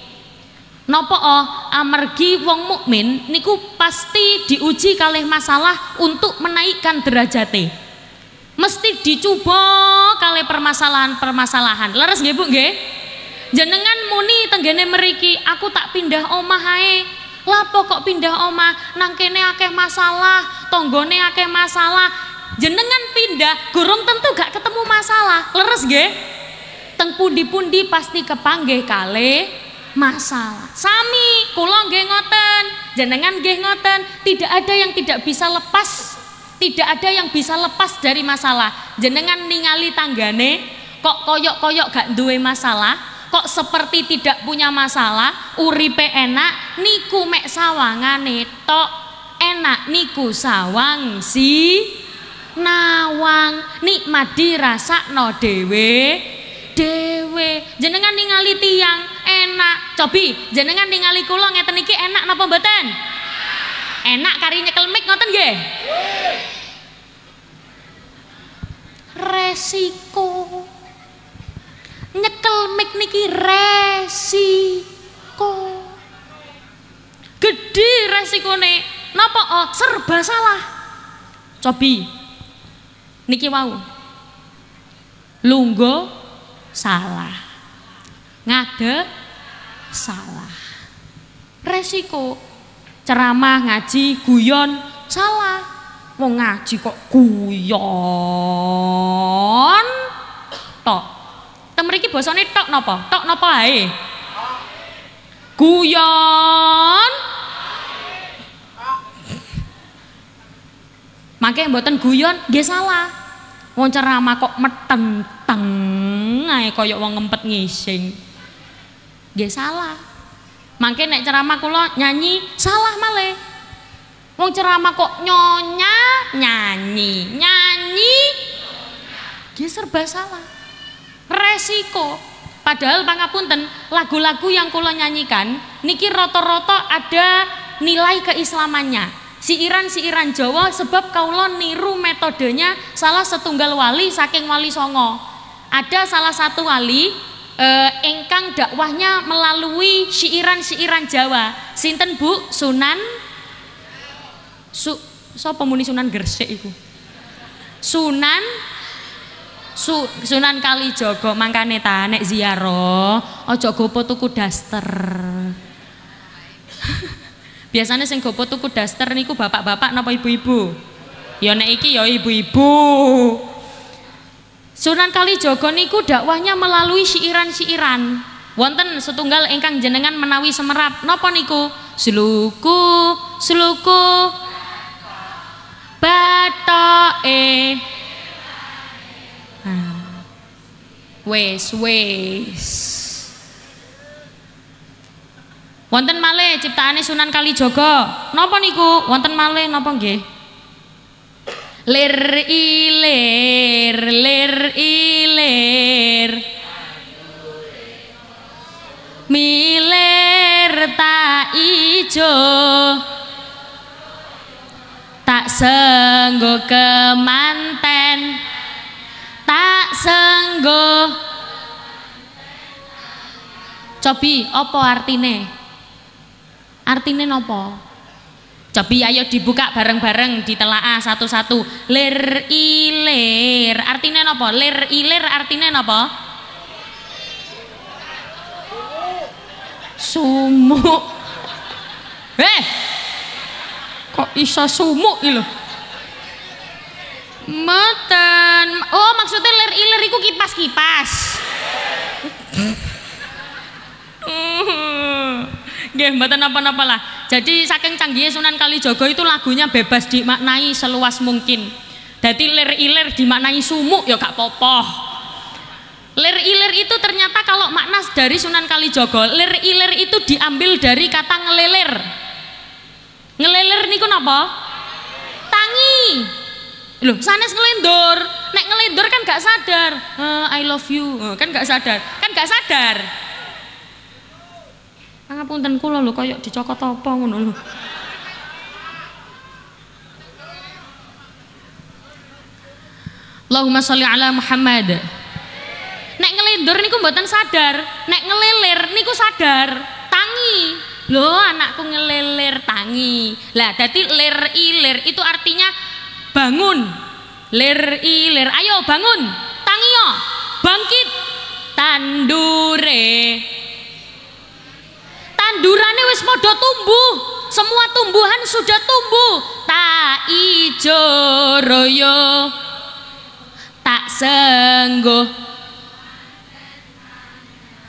Napa oh, amargi wong mukmin niku pasti diuji kalih masalah untuk menaikkan derajate. Mesti dicoba kalih permasalahan-permasalahan. Leres nggih Bu nggih? Jenengan muni tenggene meriki, aku tak pindah omah ae. Lapo kok pindah omah? Nang kene akeh masalah, tonggone akeh masalah. Jenengan pindah, gurung tentu gak ketemu masalah. Leres nggih? Teng pundi-pundi pasti kepanggih kalih masalah. Sami, kula nggih ngoten, jenengan nggih ngoten, tidak ada yang tidak bisa lepas, tidak ada yang bisa lepas dari masalah. Jenengan ningali tanggane kok koyok-koyok gak duwe masalah, kok seperti tidak punya masalah, uripe enak, niku mek sawangane tok enak niku sawang si nawang nikmat dirasakno dhewe dewe. Jenengan ningali tiang enak. Cobi jenengan ningali kula ngeten iki enak napa mboten? Enak kari nyekel mik ngoten nggih? Resiko nyekel mik niki resiko gede resikone napa oh serba salah. Cobi niki wau. Lunggo salah. Ngade salah. Resiko ceramah ngaji guyon salah. Wong ngaji kok guyon? Tok. Temeriki bosone tok napa? Tok napa ae? Guyon. Makanya mboten guyon nggih salah. Wong ceramah kok meteng-teng ae koyok wong ngempet ngising. Nggih salah. Mangke nek ceramah kula nyanyi salah male. Wong ceramah kok nyonya nyanyi, nyanyi nggih serba salah. Resiko. Padahal pangapunten, lagu-lagu yang kula nyanyikan niki rata-rata ada nilai keislamannya. Siiran-siiran Jawa sebab kaulo niru metodenya salah setunggal wali saking wali songo. Ada salah satu wali eh, engkang dakwahnya melalui siiran-siiran Jawa. Sinten Bu? Sunan Su so pemuni Sunan Gresik iku. Sunan Su, Sunan Kalijaga mangkane ta nek ziarah aja gopo tuku daster. Biasanya sing gopo tuku daster niku bapak-bapak napa ibu-ibu? Ya nek iki ya ibu-ibu. Sunan Kalijaga niku dakwahnya melalui siiran-siiran. Wonten setunggal ingkang jenengan menawi semerap. Napa niku? Sluku, sluku. Batoke. Nah. Wes, wes. Wonten malih ciptaane Sunan Kalijaga. Napa niku? Wonten malih napa nggih? Lir ilir lir ilir milir tak ijo tak senggo kemanten. Tak senggo. Cobi apa artine? Artine nopo Cobi ayo dibuka bareng-bareng ditelaah satu-satu. Lir ilir. Artinya napa? Lir ilir artinya napa? Sumuk. Eh. Kok isa sumuk iki lho? Oh, maksudnya lir ilir iku kipas-kipas. Nggih, mboten napa-napa lah. Jadi saking canggih Sunan Kalijogo itu lagunya bebas dimaknai seluas mungkin. Jadi lir ilir dimaknai sumuk ya gak popoh. Lir ilir itu ternyata kalau makna dari Sunan Kalijogo, lir ilir itu diambil dari kata ngelelir. Ngelelir niku napa? Tangi. Loh, sanes ngelendur. Nek ngelendur kan gak sadar. Uh, I love you. Uh, kan gak sadar. Kan gak sadar. Pangapunten kula lho koyok dicokot apa ngono lho. Allahumma sholli ala Muhammad. Nek ngelindur niku mboten sadar, nek ngelilir niku sadar. Tangi. Loh, anakku ngelilir tangi. Lah, dadi lir ilir itu artinya bangun. Lir ilir. Ayo bangun. Tangi yo. Bangkit. Tandure. Tandurane wis padha tumbuh. Semua tumbuhan sudah tumbuh. Tak ijo royo tak sengguh.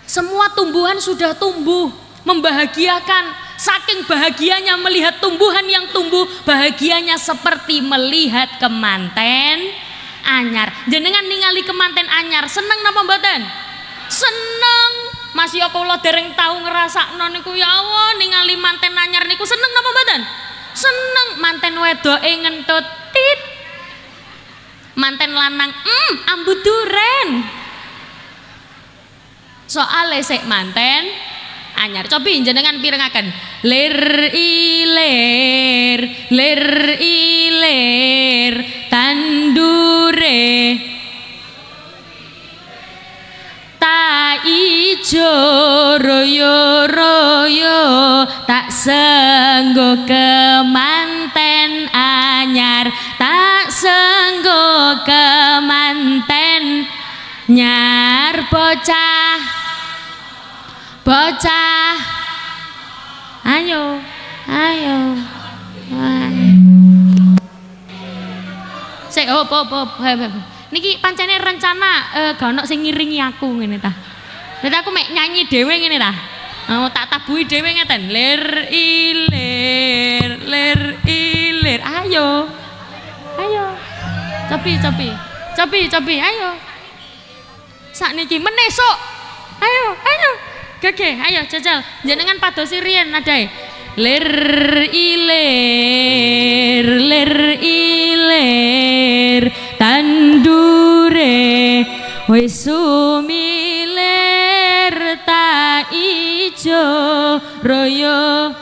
Semua tumbuhan sudah tumbuh, membahagiakan. Saking bahagianya melihat tumbuhan yang tumbuh, bahagianya seperti melihat kemanten anyar. Jenengan ningali kemanten anyar, seneng napa mboten? Seneng. Masih apa kula dereng tahu ngerasa niku? Ya Allah ningali manten anyar niku. Seneng napa mboten? Seneng. Manten wedoke ngentut. Tit. Manten lanang mm, ambu duren. Soale sik manten anyar. Cobi jenengan pirengaken. Lir ilir lir ilir senggo kemanten anyar tak senggo kemanten nyar bocah bocah ayo ayo Sik, oh, oh, oh, Niki pancene rencana uh, gak ono sing ngiringi aku ngene ta. Nek aku mek nyanyi dhewe ngene ta. Oh, tak tabuhi dhewe ngeten. Lir ilir, lir ilir. Ayo. Ayo. Cobi, cobi. Cobi, cobi, ayo. Sakniki menesuk. Ayo, ayo. Gege, ayo jajal. Jenengan padosi riyen nadae. Lir ilir, lir ilir, tandure wis ta ijo royo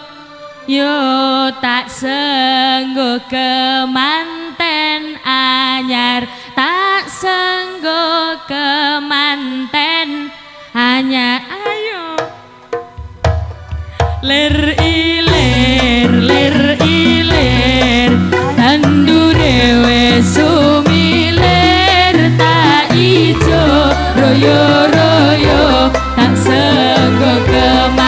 yo tak senggo kemanten anyar. Tak senggo kemanten anyar. Ayo. Ler iler ler iler tandure wes sumiler tak ijo royo royo senggo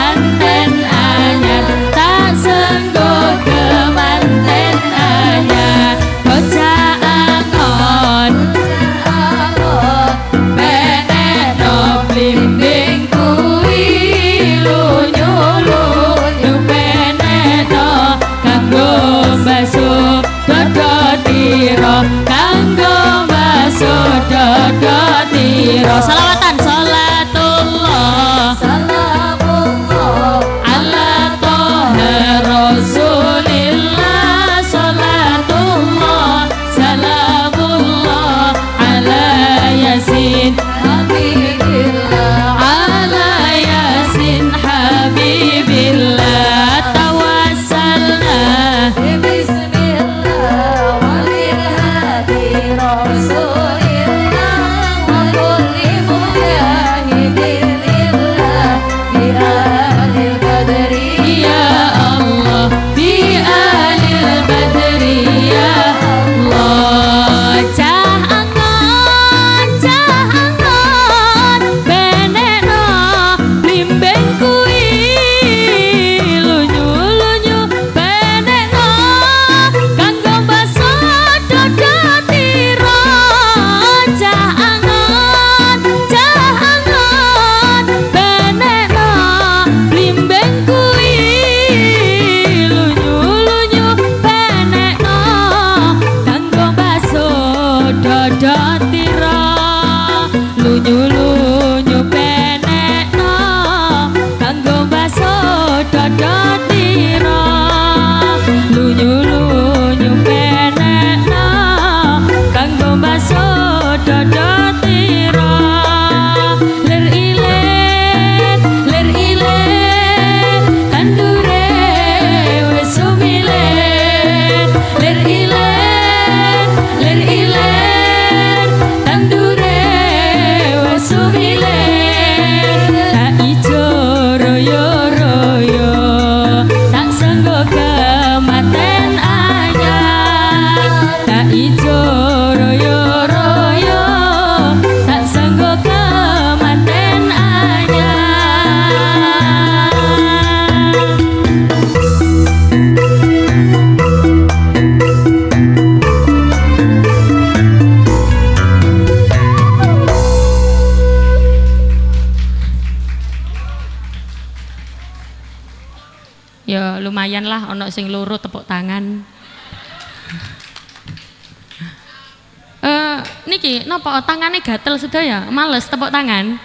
sedaya? Males tepuk tangan.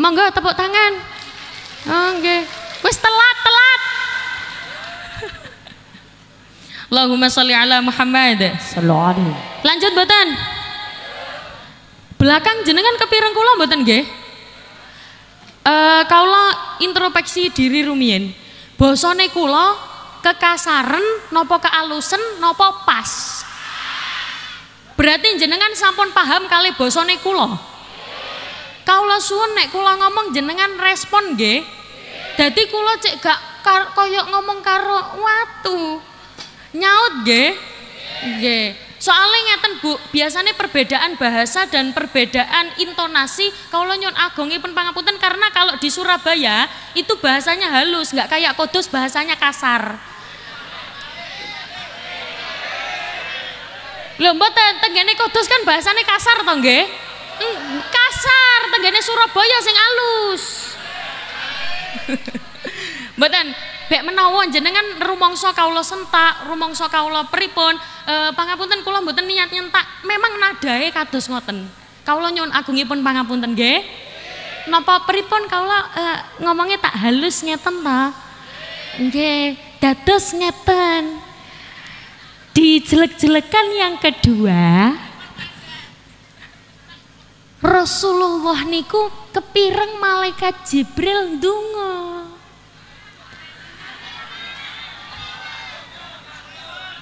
Monggo tepuk tangan. Oh nggih. Wis telat, telat. Allahumma sholli ala Muhammad. Sallallahu Lanjut mboten? Belakang jenengan kepireng kula mboten nggih? Eh uh, kaula introspeksi diri rumiyin. Bosone kula kekasaran nopo kealusen nopo pas berarti jenengan sampun paham kali bosone kula kaula suwun nek kula ngomong jenengan respon nggih dadi kula cek gak koyok ngomong karo watu nyaut nggih nggih Soalnya ngeten Bu, biasanya perbedaan bahasa dan perbedaan intonasi kalau nyon agongipun pangapunten karena kalau di Surabaya itu bahasanya halus, nggak kayak Kudus bahasanya kasar. Lho mboten tenggene Kudus kan bahasane kasar to nggih? Mm, kasar, tenggene Surabaya sing alus. mboten bek menawa jenengan rumangsa kawula sentak, rumangsa kawula pripun, eh, pangapunten kula mboten niat nyentak, memang nadae kados ngoten. Kawula nyuwun agungipun pangapunten nggih. Napa pripun kawula eh, ngomongnya tak halus ngeten ta? Nggih, dados ngeten dijelek-jelekan yang kedua Rasulullah niku kepireng malaikat Jibril dungo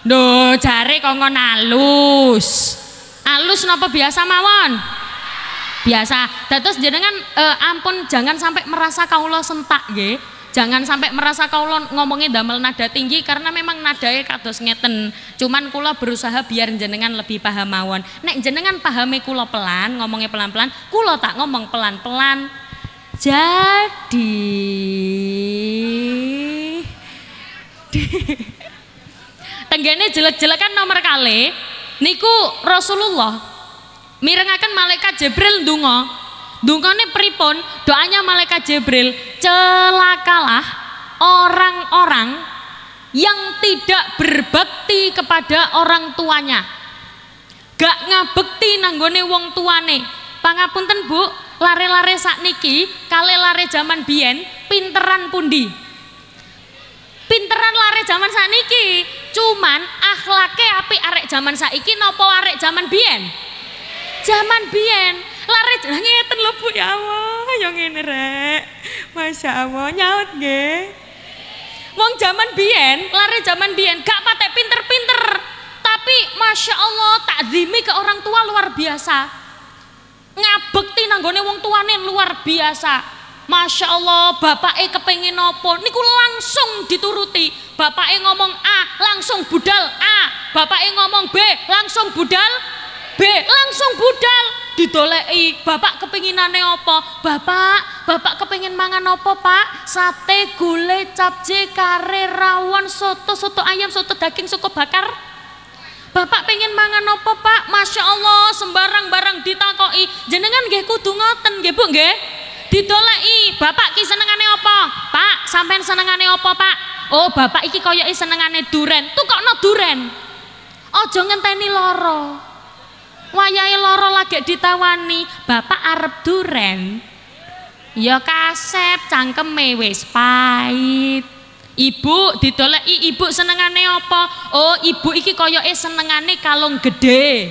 Do jare kongkon alus. Alus napa biasa mawon? Biasa. Dados jenengan eh, ampun jangan sampai merasa kaulah sentak nggih jangan sampai merasa kalau ngomongnya damel nada tinggi karena memang nadanya kados ngeten. Cuman kula berusaha biar jenengan lebih paham mawon. Nek jenengan pahami kula pelan ngomongnya pelan-pelan kula tak ngomong pelan-pelan. Jadi tenggene jelek-jelek kan nomor kali. Niku Rasulullah mirengaken malaikat Jibril dungo Dungane pripun? Doanya malaikat Jibril, celakalah orang-orang yang tidak berbakti kepada orang tuanya. Gak ngabekti nanggone wong tuane. Pangapunten Bu, lare-lare sakniki kale lare zaman biyen pinteran pundi? Pinteran lare zaman sakniki, cuman akhlake api arek zaman saiki nopo arek zaman biyen? Zaman biyen lare ngeten ya Allah ya ngene rek. Masya Allah nyaut nggih. Wong zaman biyen lare zaman biyen gak patek pinter-pinter. Tapi Masya Allah takzimi ke orang tua luar biasa. Ngabekti nanggone wong tuane luar biasa. Masya Allah bapak e kepengen nopo niku langsung dituruti. Bapak e ngomong A langsung budal A. Bapak e ngomong B langsung budal B langsung budal didolei bapak kepinginane apa? Bapak bapak kepingin mangan apa pak? Sate gulai capce kare rawon soto soto ayam soto daging suku bakar. Bapak pengen mangan apa pak? Masya Allah sembarang barang ditakoi jenengan gak kudu ngoten gak bu gak didolei bapak ki senengane apa? Pak sampean senengane apa pak? Oh bapak iki koyoki senengane duren. Tuh kok no duren. Ojo ngenteni loro wayahe loro lagi ditawani bapak arep duren. Ya kasep cangkeme wis pahit. Ibu didoleki ibu senengane apa? Oh ibu iki koyoke senengane kalung gede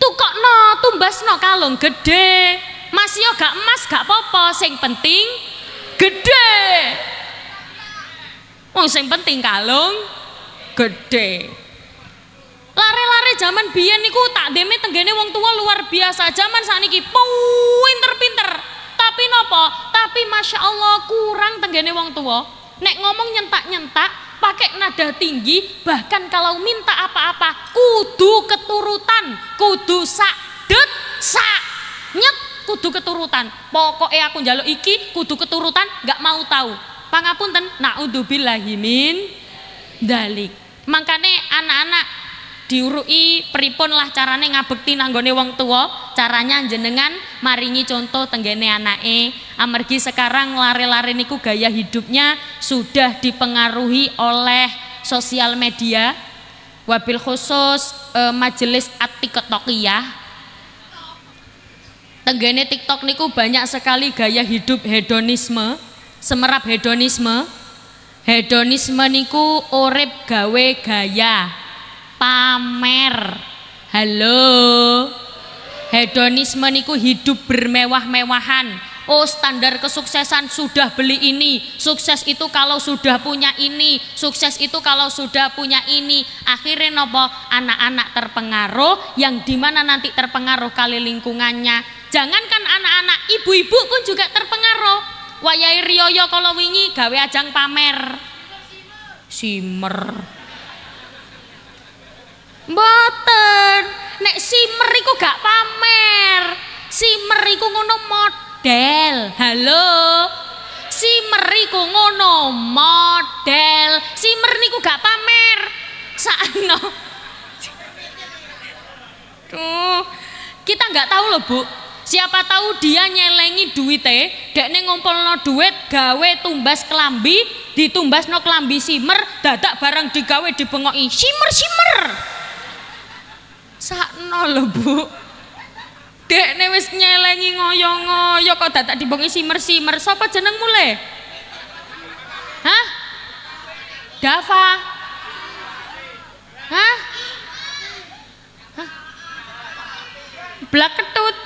tukokno tumbasno kalung gede mas yo gak emas gak popo sing penting gede oh sing penting kalung gede Lare-lare zaman biyen niku tak deme tenggene wong tua luar biasa. Zaman sakniki pung Tapi masya Allah kurang tenggene wong tua. Nek ngomong nyentak-nyentak, pakai nada tinggi, bahkan kalau minta apa-apa, kudu keturutan, kudu sak det sak nyet, kudu keturutan. Pokoknya aku njaluk iki, kudu keturutan, nggak mau tahu. Pangapunten, naudzubillahi min dalik. Makanya anak-anak diurui pripun lah carane ngabekti nanggone wong tua caranya jenengan maringi contoh tenggene anake. Amargi sekarang lare-lare niku gaya hidupnya sudah dipengaruhi oleh sosial media. Wabil khusus e, majelis at-tiktokiyah tenggene tiktok niku banyak sekali gaya hidup hedonisme semerap hedonisme. Hedonisme niku urip gawe gaya pamer. Halo. Hedonisme niku hidup bermewah-mewahan. Oh standar kesuksesan sudah beli ini. Sukses itu kalau sudah punya ini. Sukses itu kalau sudah punya ini. Akhirnya nopo anak-anak terpengaruh Yang di mana nanti terpengaruh kali lingkungannya. Jangankan anak-anak ibu-ibu pun juga terpengaruh. Wayai Rioyo kalau wingi gawe ajang pamer. Simer Mboten. Nek simer iku gak pamer. Simer iku ngono model. Halo. Simer iku ngono model. Simer niku gak pamer. Sakno. Tuh. Kita nggak tahu loh, Bu. Siapa tahu dia nyelengi duite, dekne ngumpulno duit gawe tumbas kelambi, ditumbas no kelambi simer, dadak barang digawe dibengoki simer simer. Sakno lho, Bu. Dekne wis nyelengi ngoyo-ngoyo kok dadak dibongi simer-simer. Sapa jenengmu le? Hah? Dava. Hah? Hah? Blak ketut.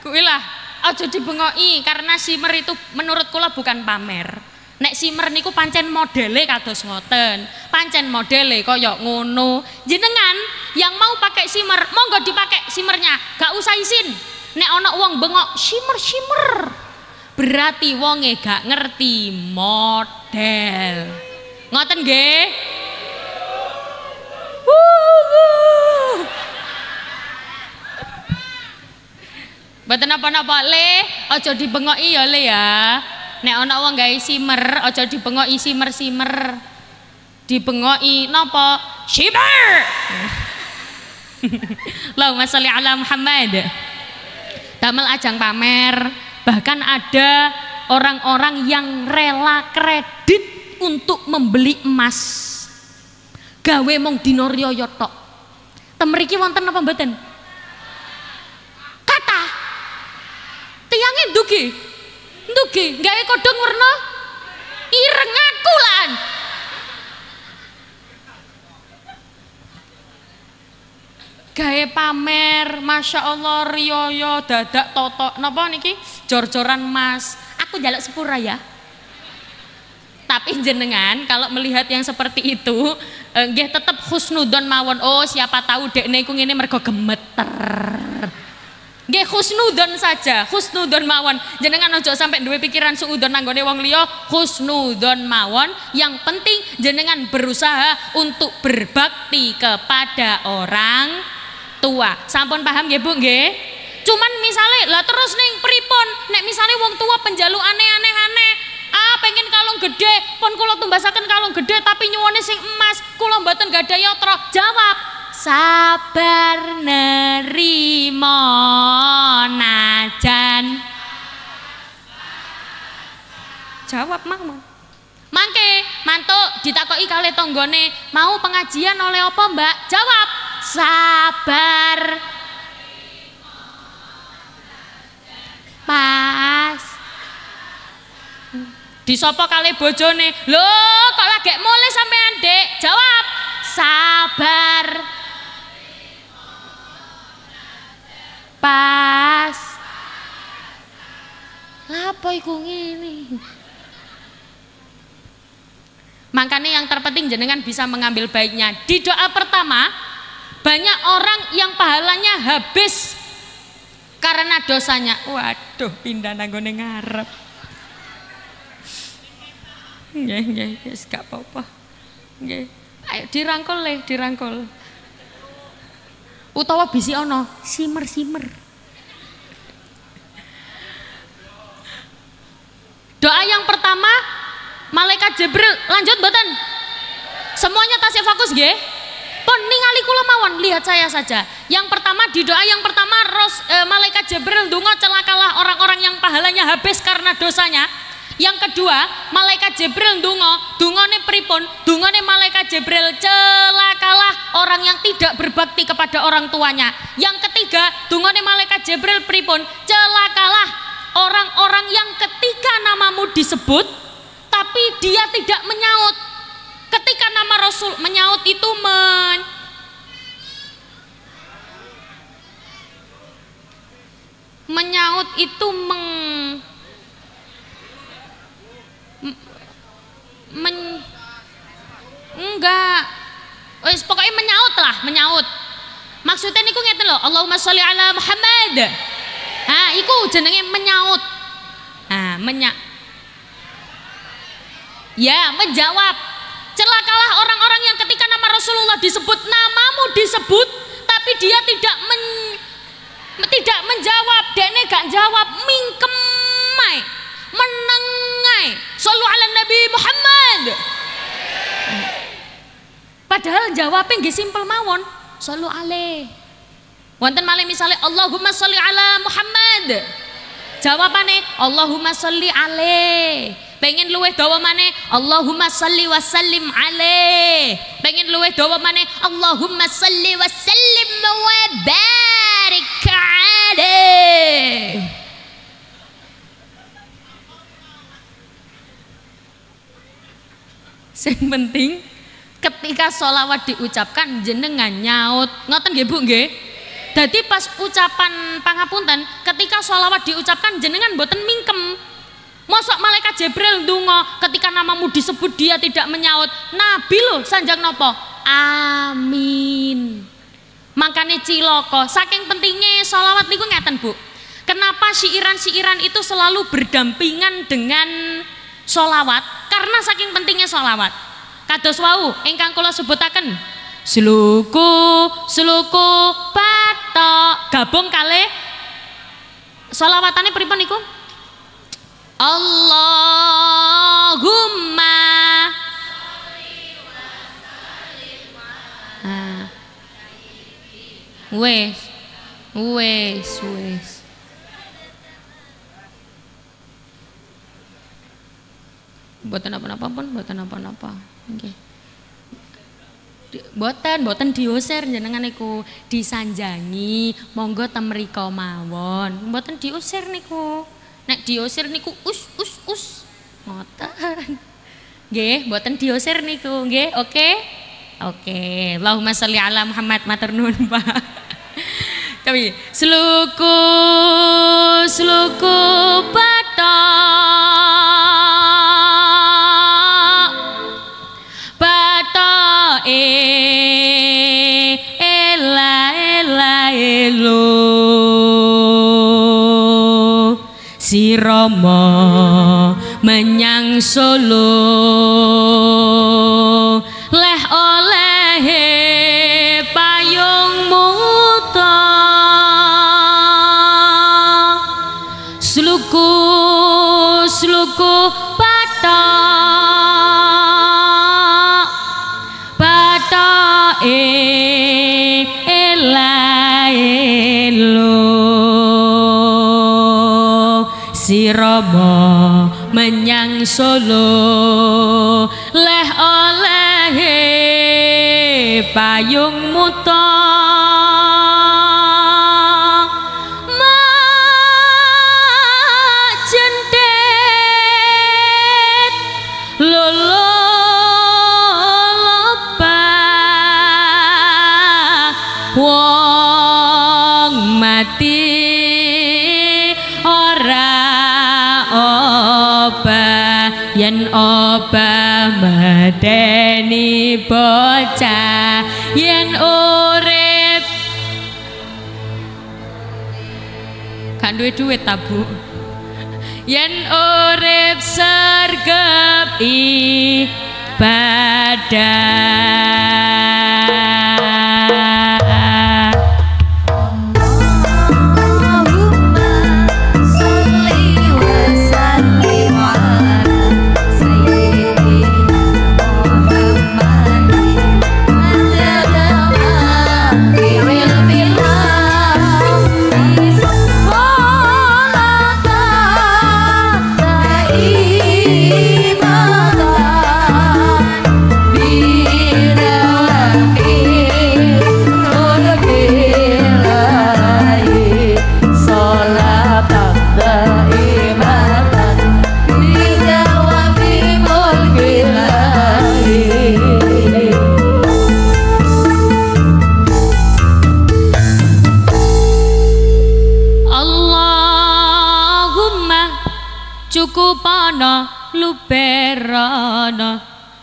Kuilah, aja dibengoki karena simer itu menurut kula bukan pamer. Nek simer niku pancen modele kados ngoten. Pancen modele kaya ngono. Jenengan yang mau pakai simer, monggo dipakai simernya, gak usah izin. Nek ana wong bengok simer-simer. Berarti wonge gak ngerti model. Ngoten nggih? Mboten apa-apa le, aja dibengoki ya le ya. Nek ana wong gawe simer, aja dibengoki simer-simer. Dibengoki napa? Simer. Allahumma sholli ala Muhammad. Damel ajang pamer, bahkan ada orang-orang yang rela kredit untuk membeli emas. Gawe mong dino riyaya tok. Temriki wonten apa mboten? Kata. Tiangnya dugi, Ndugi, gawe kodong warna ireng aku lan. Gawe pamer, masya Allah riyoyo dadak toto, napa niki jor-joran mas. Aku jaluk sepura ya. Tapi jenengan kalau melihat yang seperti itu, eh, tetap husnudon mawon. Oh siapa tahu dek iku ngene mergo gemeter. Nggih husnudon saja, husnudon mawon. Jenengan ojo sampai duwe pikiran suudon nanggone wong liya, husnudon mawon. Yang penting jenengan berusaha untuk berbakti kepada orang tua. Sampun paham nggih Bu nggih? Cuman misalnya lah terus ning pripun nek misalnya wong tua penjalu aneh-aneh aneh ah pengen kalung gede pon kula tumbasaken kalung gede tapi nyuwune sing emas kula mboten gadhah yatra jawab sabar nerimo najan. Jawab mah mangke mantuk ditakoki kali tonggone mau pengajian oleh apa mbak? Jawab. Sabar. Pas disopo kali bojone? Lho kok lagi mulai sampean dek jawab. Sabar pas apa iku ngene makanya yang terpenting jenengan bisa mengambil baiknya di doa pertama banyak orang yang pahalanya habis karena dosanya. Waduh, pindah nanggone ngarep. Nggih, nggih, wis gak apa-apa. Nggih. Ayo dirangkul le, dirangkul. Utawa bisi ono simer-simer. Doa yang pertama malaikat Jibril lanjut mboten? Semuanya tasik fokus nggih? Pun ningali kula mawon, lihat saya saja. Yang pertama di doa yang pertama Ros, e, malaikat Jibril dungo celakalah orang-orang yang pahalanya habis karena dosanya. Yang kedua, malaikat Jibril dungo, dungone pripun? Dungone malaikat Jibril celakalah orang yang tidak berbakti kepada orang tuanya. Yang ketiga, dungone malaikat Jibril pripun? Celakalah orang-orang yang ketika namamu disebut tapi dia tidak menyaut. Ketika nama Rasul menyaut itu men menyaut itu meng men enggak. Wis pokoknya menyaut lah menyaut. Maksudnya niku ngeten loh Allahumma sholli ala Muhammad. Ah iku jenenge menyaut. Ah menya ya menjawab. Celakalah orang-orang yang ketika nama Rasulullah disebut namamu disebut tapi dia tidak men, tidak menjawab. Dene gak jawab mingkem menengai sallu ala Nabi Muhammad. Padahal jawabnya nggih simpel mawon. Sallu alaih wonten malih misalnya Allahumma sholli ala Muhammad. Jawabane Allahumma sholli alaih pengen luweh dawa maneh Allahumma sholli wa sallim alaih pengen luweh dawa maneh Allahumma sholli wa sallim wa barik alaih Sing penting ketika sholawat diucapkan jenengan nyaut. Ngoten nggih Bu nggih? Jadi pas ucapan pangapunten ketika sholawat diucapkan jenengan boten mingkem. Mosok malaikat Jibril dungo ketika namamu disebut dia tidak menyaut. Nabi loh sanjang nopo. Amin. Makanya ciloko, saking pentingnya sholawat niku ngeten bu. Kenapa siiran-siiran itu selalu berdampingan dengan solawat karena saking pentingnya solawat kados wau ingkang kula sebutaken seluku seluku patok gabung kali solawatane pripun niku Allahumma Nah. Wes, wes, wes. Buatan apa-apa pun buatan apa-apa okay. Boten, boten diusir jenengan niku disanjangi, monggo temriko mawon. Boten diusir niku. Nek diusir niku us us us. Ngoten. Nggih, boten diusir niku, nggih. Oke. Okay? Oke. Okay. Allahumma sholli ala Muhammad matur nuwun, Pak. Kami seluku seluku batok lo. Si menyang solo. Solo. Leh duit ta Bu. Yen urip sergap ibadah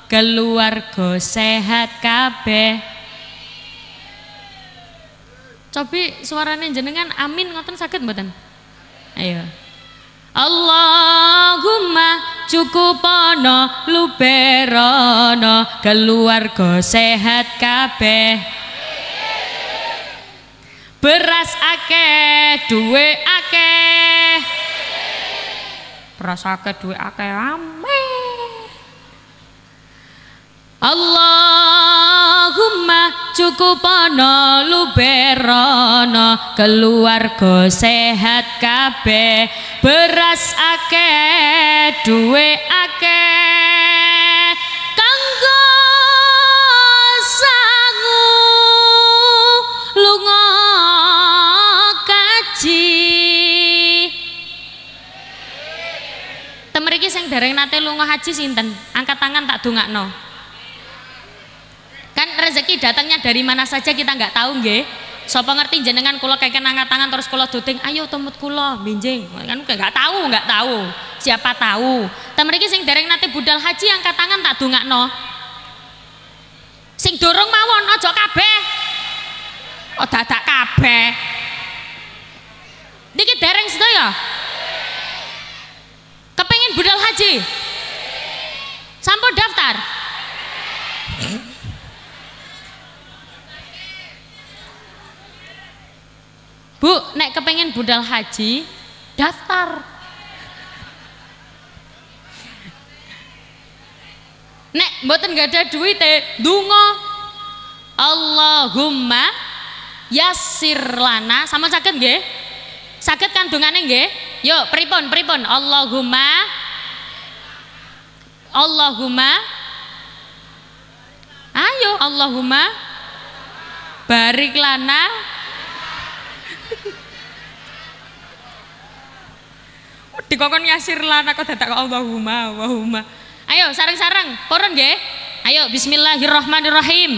keluarga sehat kabeh Cobi suaranya jenengan amin ngoten sakit mboten? Ayo. Allahumma cukupana luberana keluarga sehat kabeh beras akeh duwe akeh beras akeh duwe akeh ame Allahumma cukupana luberana keluarga sehat kabeh beras akeh duwe akeh kanggo sangu lunga kaji Temeriki sing dereng nate lunga haji sinten? Angkat tangan tak dongakno. Rezeki datangnya dari mana saja kita nggak tahu nggih. Sopo ngerti jenengan kula keken angkat tangan terus kula duting, ayo temut kula binjing. Kan nggak tahu, nggak tahu. Siapa tahu. Temeriki sing dereng nate budal haji angkat tangan tak dongakno. Sing dorong mawon aja kabeh. Oh dadak kabeh. Niki dereng sedaya. Kepengen budal haji? Sampun daftar? Bu, nek kepengen budal haji, daftar. Nek mboten gak ada duit dungo Allahumma yassir lana sama sakit nggih? Sakit kan dungane nggih? Yuk, pripun pripun Allahumma Allahumma Ayo Allahumma barik lana dikokon yasir lana kok dadak Allahumma Allahumma. Ayo sareng-sareng. Purun nggih? Ayo bismillahirrahmanirrahim.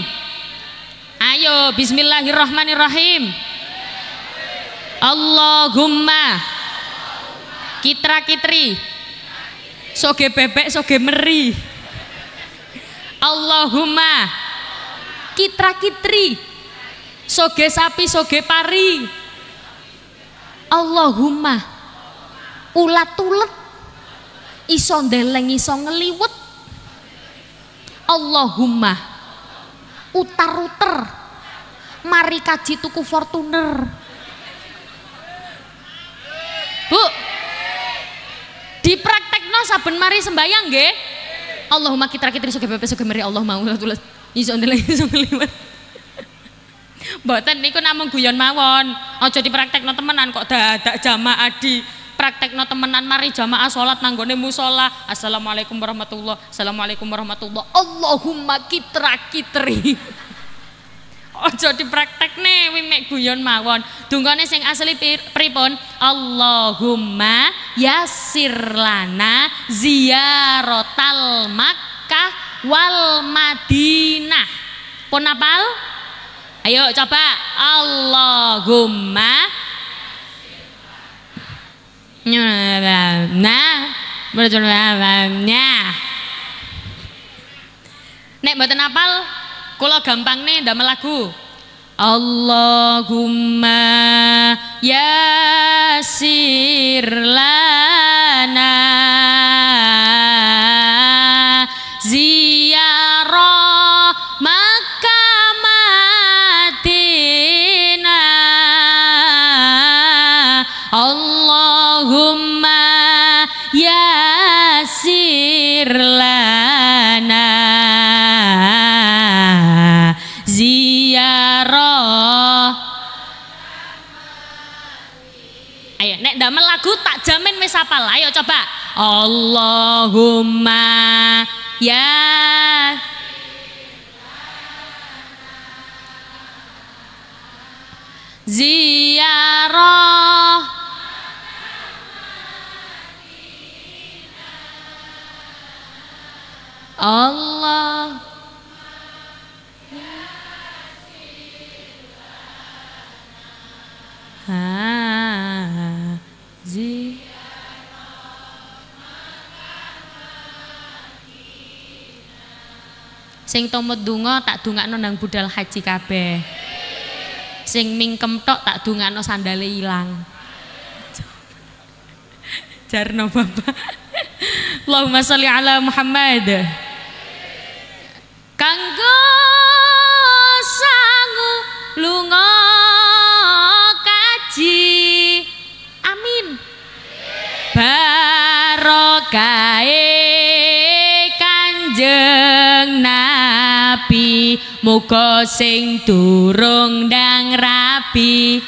Ayo bismillahirrahmanirrahim. Allahumma. Kitra kitri soge bebek soge meri. Allahumma. Kitra kitri soge sapi soge pari. Allahumma ulat ulet iso ndeleng iso ngeliwet. Allahumma. Utar-uter. Mari kaji tuku Fortuner. Bu. Dipraktekno saben mari sembayang nggih? Allahumma kitra kitri suge bebek suge meri Allah mau ulat ulet iso ndeleng iso ngeliwet. Mboten niku namung guyon mawon. Aja dipraktekno temenan kok dadak jamaah di praktekno temenan mari jamaah salat nanggone musola. Assalamualaikum warahmatullah. Assalamualaikum warahmatullah. Allahumma kitra kitri. Aja dipraktekne wi mek guyon mawon. Dungane sing asli pripun? Allahumma yassir lana ziyaratal Makkah wal Madinah. Pun apal? Ayo coba Allahumma. Nek mboten apal, kula gampang nih ndamel lagu. Allahumma yasir lana wis hafal. Ayo coba. Allahumma ya ziarah Allah Ha, Sing tomut donga tak dongakno nang budal haji kabeh. Sing mingkem tok tak dongakno sandale ilang. Jarno Bapak. Allahumma sholli ala Muhammad. Kanggo sangu lunga muga sing durung ndang rapi.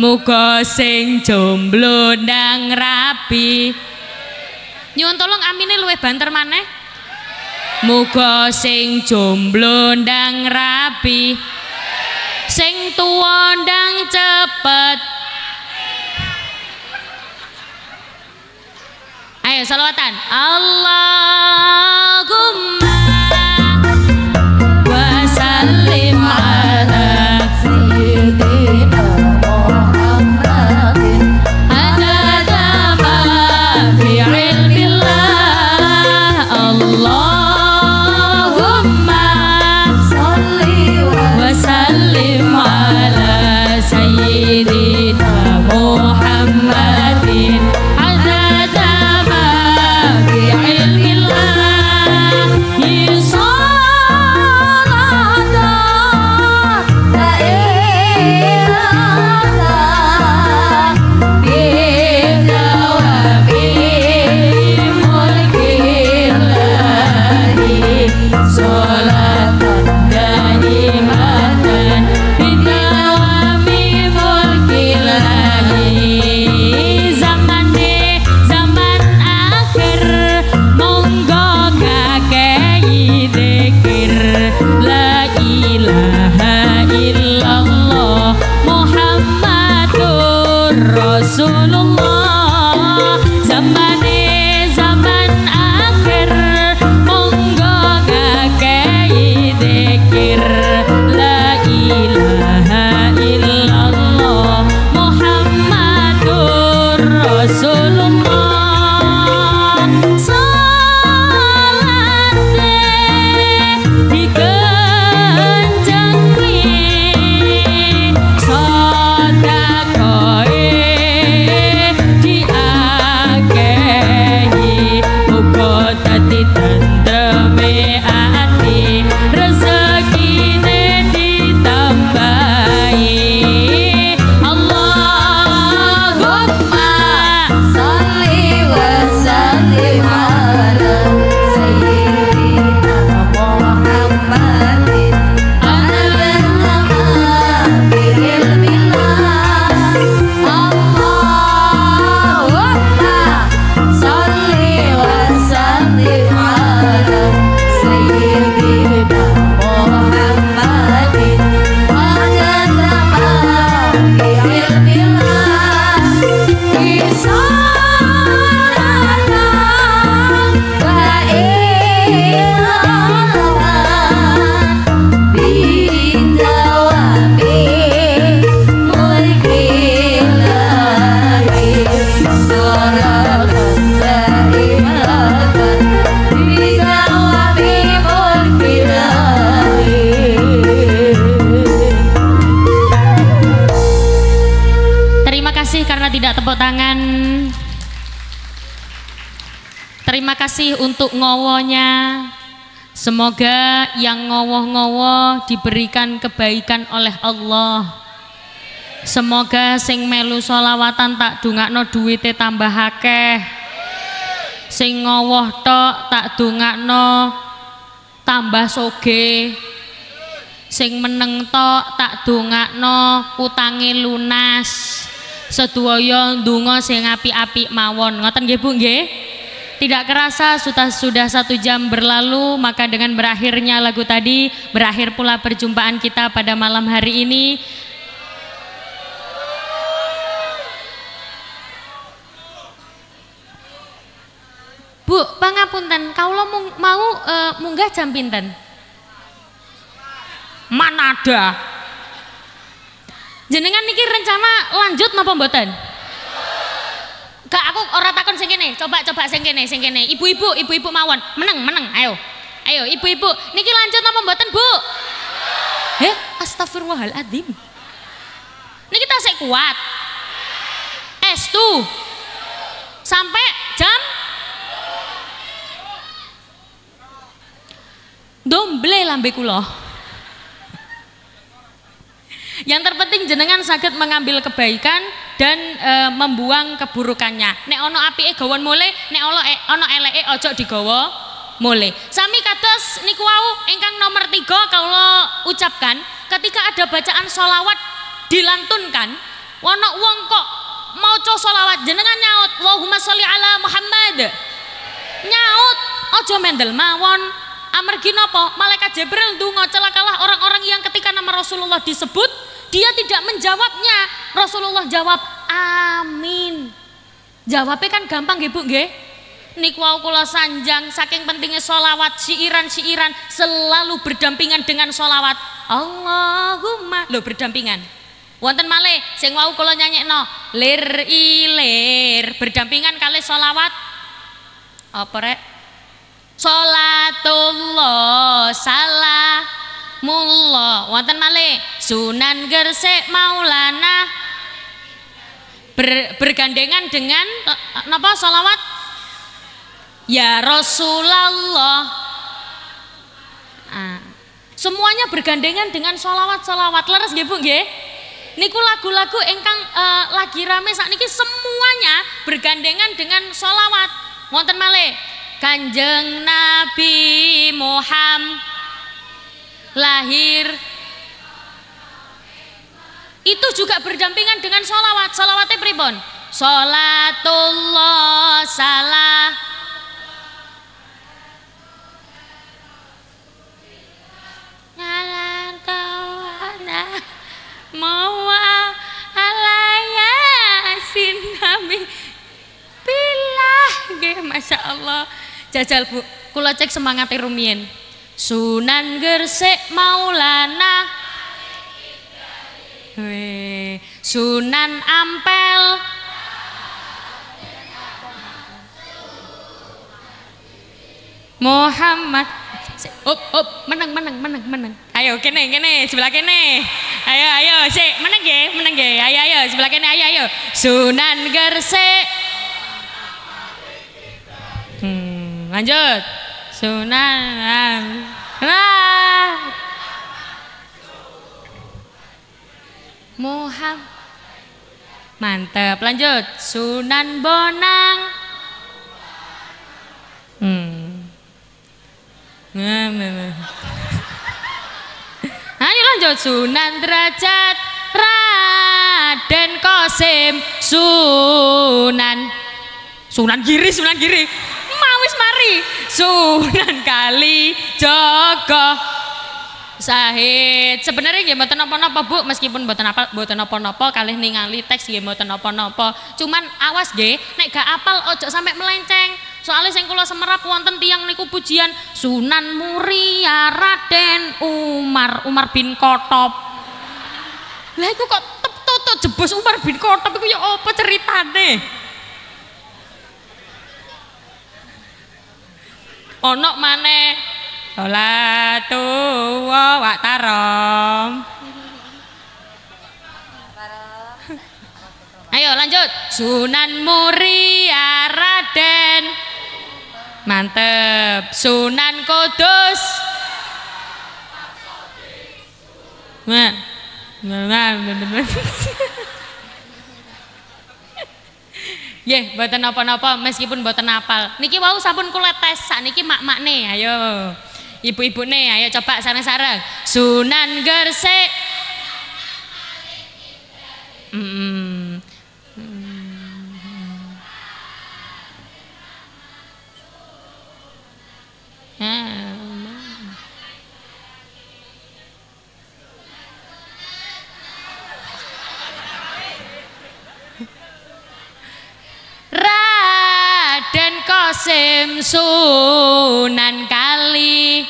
Muga sing jomblo ndang rapi. Nyuwun tolong amine luwih banter maneh. Muga sing jomblo ndang rapi. Sing tuwa ndang cepet. Ayo salawatan. Allahumma Semoga yang ngowoh-ngowoh diberikan kebaikan oleh Allah. Semoga sing melu solawatan tak dungakno duwite tambah akeh. Sing ngowoh tok tak dungakno tambah soge. Sing meneng tok tak dungakno utange lunas. Sedaya ndonga sing apik-apik mawon. Ngoten nggih Bu nggih? Tidak kerasa sudah sudah satu jam berlalu maka dengan berakhirnya lagu tadi berakhir pula perjumpaan kita pada malam hari ini. Bu, pangapunten, kaulo mung, mau eh, munggah jam pinten? Mana ada? Jenengan niki rencana lanjut napa mboten? Gak aku ora takon sing kene, coba coba sing kene, sing kene. Ibu-ibu, ibu-ibu mawon. Meneng, meneng. Ayo. Ayo ibu-ibu, niki lanjut napa mboten, Bu? Eh, astagfirullahaladzim. Niki tasik kuat. Estu. Sampai jam Domble lambe kula. Yang terpenting jenengan sakit mengambil kebaikan dan e, membuang keburukannya. Nek ono apike gawon mule, nek ono e, ono eleke ojo digawa mule. Sami kados niku wau ingkang nomor tiga kalau ucapkan ketika ada bacaan solawat dilantunkan, ono wong kok mau co solawat jenengan nyaut Allahumma sholli ala Muhammad nyaut ojo mendel mawon Amargi napa? Malaikat Jibril ndonga celakalah orang-orang yang ketika nama Rasulullah disebut dia tidak menjawabnya. Rasulullah jawab amin. Jawabnya kan gampang nggih Bu nggih. Niku kula sanjang saking pentingnya solawat siiran-siiran selalu berdampingan dengan solawat Allahumma. Lo berdampingan? Wonten malih sing wau kula nyanyekno lir ilir. Berdampingan kali solawat apa rek? Salatullah salamullah wonten malih. Sunan Gersik Maulana. Ber, bergandengan dengan uh, napa salawat Ya Rasulullah. Ah. semuanya bergandengan dengan salawat-salawat leres nggih Bu nggih? Niku lagu-lagu engkang uh, lagi rame saat niki semuanya bergandengan dengan salawat wonten malih. Kanjeng Nabi Muhammad lahir. Itu juga berdampingan dengan sholawat. Sholawatnya pribon sholatullah salah. Ngalan tawana mawa alaya sinami nggih Masya Allah. Jajal Bu, kula cek semangat rumien. Sunan Gersik Maulana. Sunan Ampel. Muhammad Up, up, menang, menang, menang, menang. Ayo, kene, kene, sebelah kene. Ayo, ayo, sik, menang ge, menang ge. Ayo, ayo, sebelah kene, ayo, ayo. Sunan Gersik. Hmm, lanjut. Sunan. Nah. Muhammad. Mantap, lanjut. Sunan Bonang. Hmm. Nah, nah, nah. Ayo lanjut Sunan Derajat Raden Kosim Sunan Sunan Giri Sunan Giri Sunan Kali Joko. Sahid. Sebenarnya nggih mboten napa-napa Bu meskipun mboten apa mboten napa-napa kalih ningali teks nggih mboten napa-napa. Cuman awas nggih nek gak apal ojo sampai melenceng. Soalnya sing kula semerap wonten tiang niku pujian Sunan Muria Raden Umar Umar bin Khattab. Lah iku kok tep toto jebos Umar bin Khattab iku ya apa ceritane ono maneh Salatu wa wa tarom Ayo lanjut. Sunan Muria Raden. Mantep. Sunan Kudus. Nah, nah, nah, nah. Ye, mboten napa-napa meskipun mboten apal. Niki wau sampun kula tes sakniki mak-makne. Ayo. Ibu-ibu nih, ayo coba sareng-sareng. Sunan Gresik. Hmm. Hmm. Raden Qasim Sunan Kali.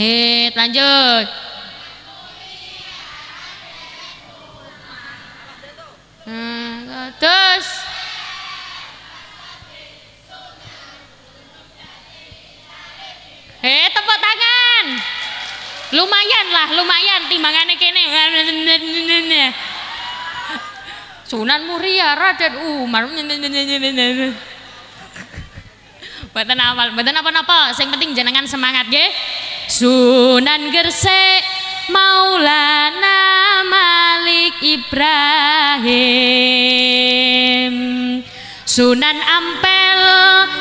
Hit, lanjut. Hmm, terus Eh, tepuk tangan. Lumayan lah, lumayan timbangannya kene. Sunan Muria Raden Umar. Mboten awal, mboten apa-apa, sing penting jenengan semangat nggih. Sunan Gresik Maulana Malik Ibrahim Sunan Ampel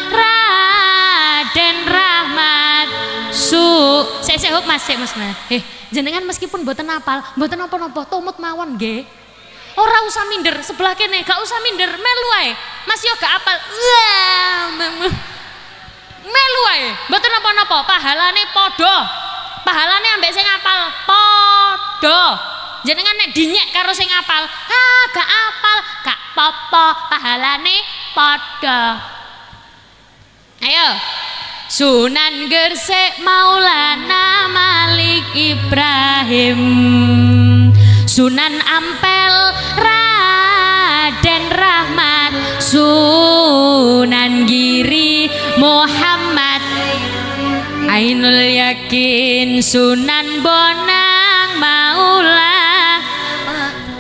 Raden Rahmat Su Sik sik hop Mas, sik Mas. Eh, jenengan meskipun mboten apal, napa-napa, tumut mawon nggih. Ora usah minder, sebelah kene gak usah minder, melu ae. Mas yo gak apal. Melu ae. Mboten napa-napa, pahalane padha. Pahalane ambek sing apal padha. Jenengan nek dinyek karo sing apal, ah gak apal, gak apa-apa, pahalane padha. Ayo. Sunan Gresik Maulana Malik Ibrahim Sunan Ampel Raden Rahmat Sunan Giri Muhammad. Ainul Yakin Sunan Bonang Maula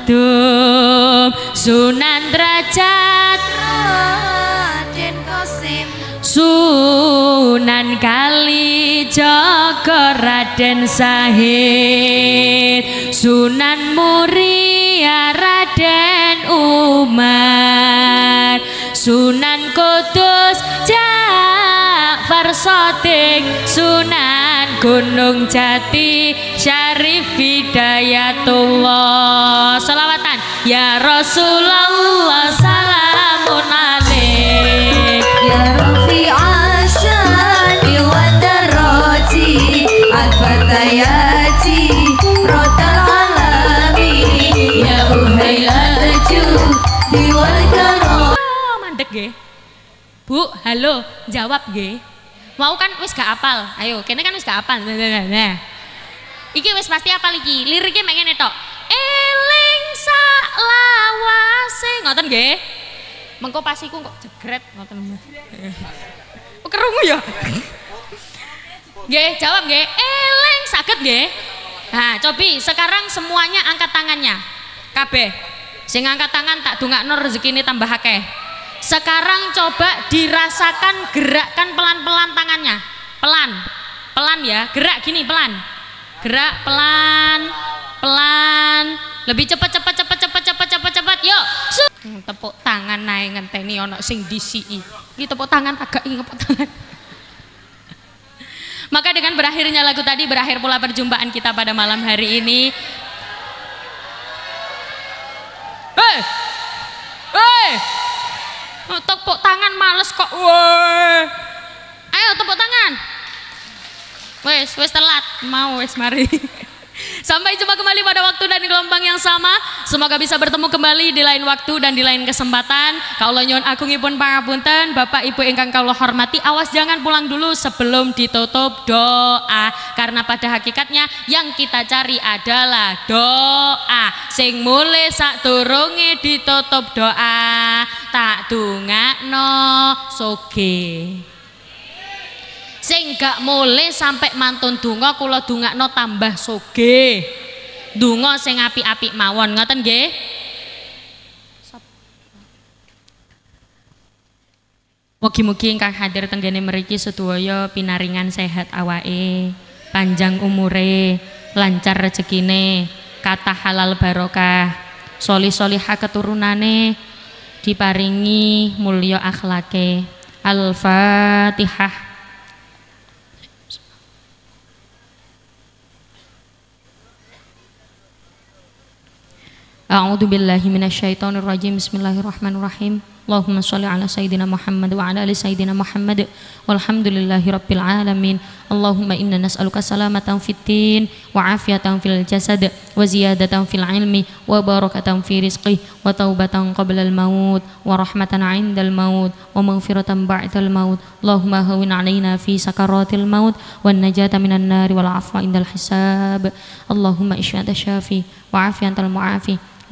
Tum Sunan Derajat Sunan Kali Joko Raden Sahid. Sunan Muria Raden Umar. Sunan Kudus Ja'far Sodik Sunan Gunung Jati Syarif Hidayatullah. Salawatan Ya Rasulullah Salamun Bu, halo, jawab nggih. Mau kan wis gak apal. Ayo, kene kan wis gak apal. Nah, nah, nah, nah. Iki wis pasti apal iki. Liriknya mek ngene tok. Eling sak lawase. Ngoten nggih. Mengko pas iku kok jegret ngoten. Oh, kerungu ya? Nggih, jawab nggih. Eling saged nggih. Nah, cobi sekarang semuanya angkat tangannya. Kabeh. Sing angkat tangan tak dongakno rezekine tambah akeh. Sekarang coba dirasakan gerakkan pelan-pelan tangannya. Pelan. Pelan ya, gerak gini pelan. Gerak pelan, pelan. Lebih cepat cepat cepat cepat cepat cepat cepat. Yuk. Hmm, tepuk tangan naik ngenteni ono sing disii. Iki tepuk tangan agak iki tepuk tangan. Maka dengan berakhirnya lagu tadi berakhir pula perjumpaan kita pada malam hari ini. Hei! Hei! Oh, tepuk tangan males kok. Woi. Ayo tepuk tangan. Wes, wes telat. Mau wes mari. Sampai jumpa kembali pada waktu dan gelombang yang sama. Semoga bisa bertemu kembali di lain waktu dan di lain kesempatan. Kaulah nyuwun agungipun pangapunten, Bapak Ibu ingkang kula hormati, awas jangan pulang dulu sebelum ditutup doa. Karena pada hakikatnya yang kita cari adalah doa. Sing mulai sak turunge ditutup doa. Tak dungakno soge sing gak mulai sampai mantun dungo kula no tambah soge Dungo, sing api-api mawon ngoten ge Mugi-mugi ingkang hadir tenggene meriki sedaya pinaringan sehat awake, panjang umure, lancar rezekine, kata halal barokah, solih-solihah keturunane, diparingi mulio akhlake. Al-Fatihah. A'udzu billahi minasyaitonir rajim. Bismillahirrahmanirrahim. Allahumma shalli ala sayyidina Muhammad wa ala ali sayyidina Muhammad walhamdulillahi rabbil alamin. Allahumma inna nas'aluka salamatan fid din wa afiyatan fil jasad wa ziyadatan fil ilmi wa barakatan fi rizqi wa taubatan qabla al maut wa rahmatan 'inda al maut wa maghfiratan ba'da al maut. Allahumma hawwin 'alaina fi sakaratil maut wan najata minan nar wal 'afwa indal hisab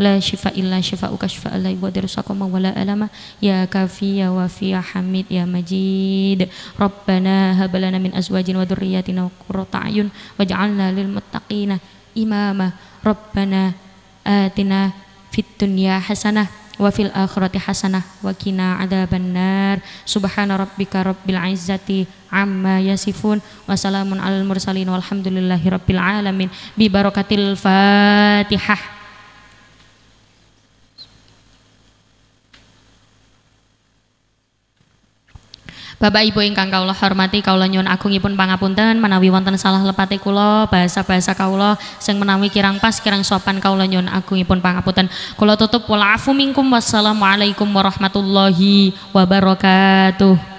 la syifa illa syifa'uka syifa'an la yughadiru saqama wala alama. Ya kafi ya wafi ya hamid ya majid. Rabbana hab lana min azwajina wa dhurriyyatina qurrata ayun waj'alna lil muttaqina imama. Rabbana atina fid dunya hasanah wa fil akhirati hasanah wa qina adzaban nar subhana rabbika rabbil izzati amma yasifun. Wa salamun alal mursalin walhamdulillahi rabbil alamin. Bi barakatil fatihah. Bapak Ibu ingkang kawula hormati kawula nyuwun agungipun pangapunten menawi wonten salah lepate kula bahasa-bahasa kawula sing menawi kirang pas kirang sopan kawula nyuwun agungipun pangapunten. Kula tutup wala afu minkum wassalamualaikum warahmatullahi wabarakatuh.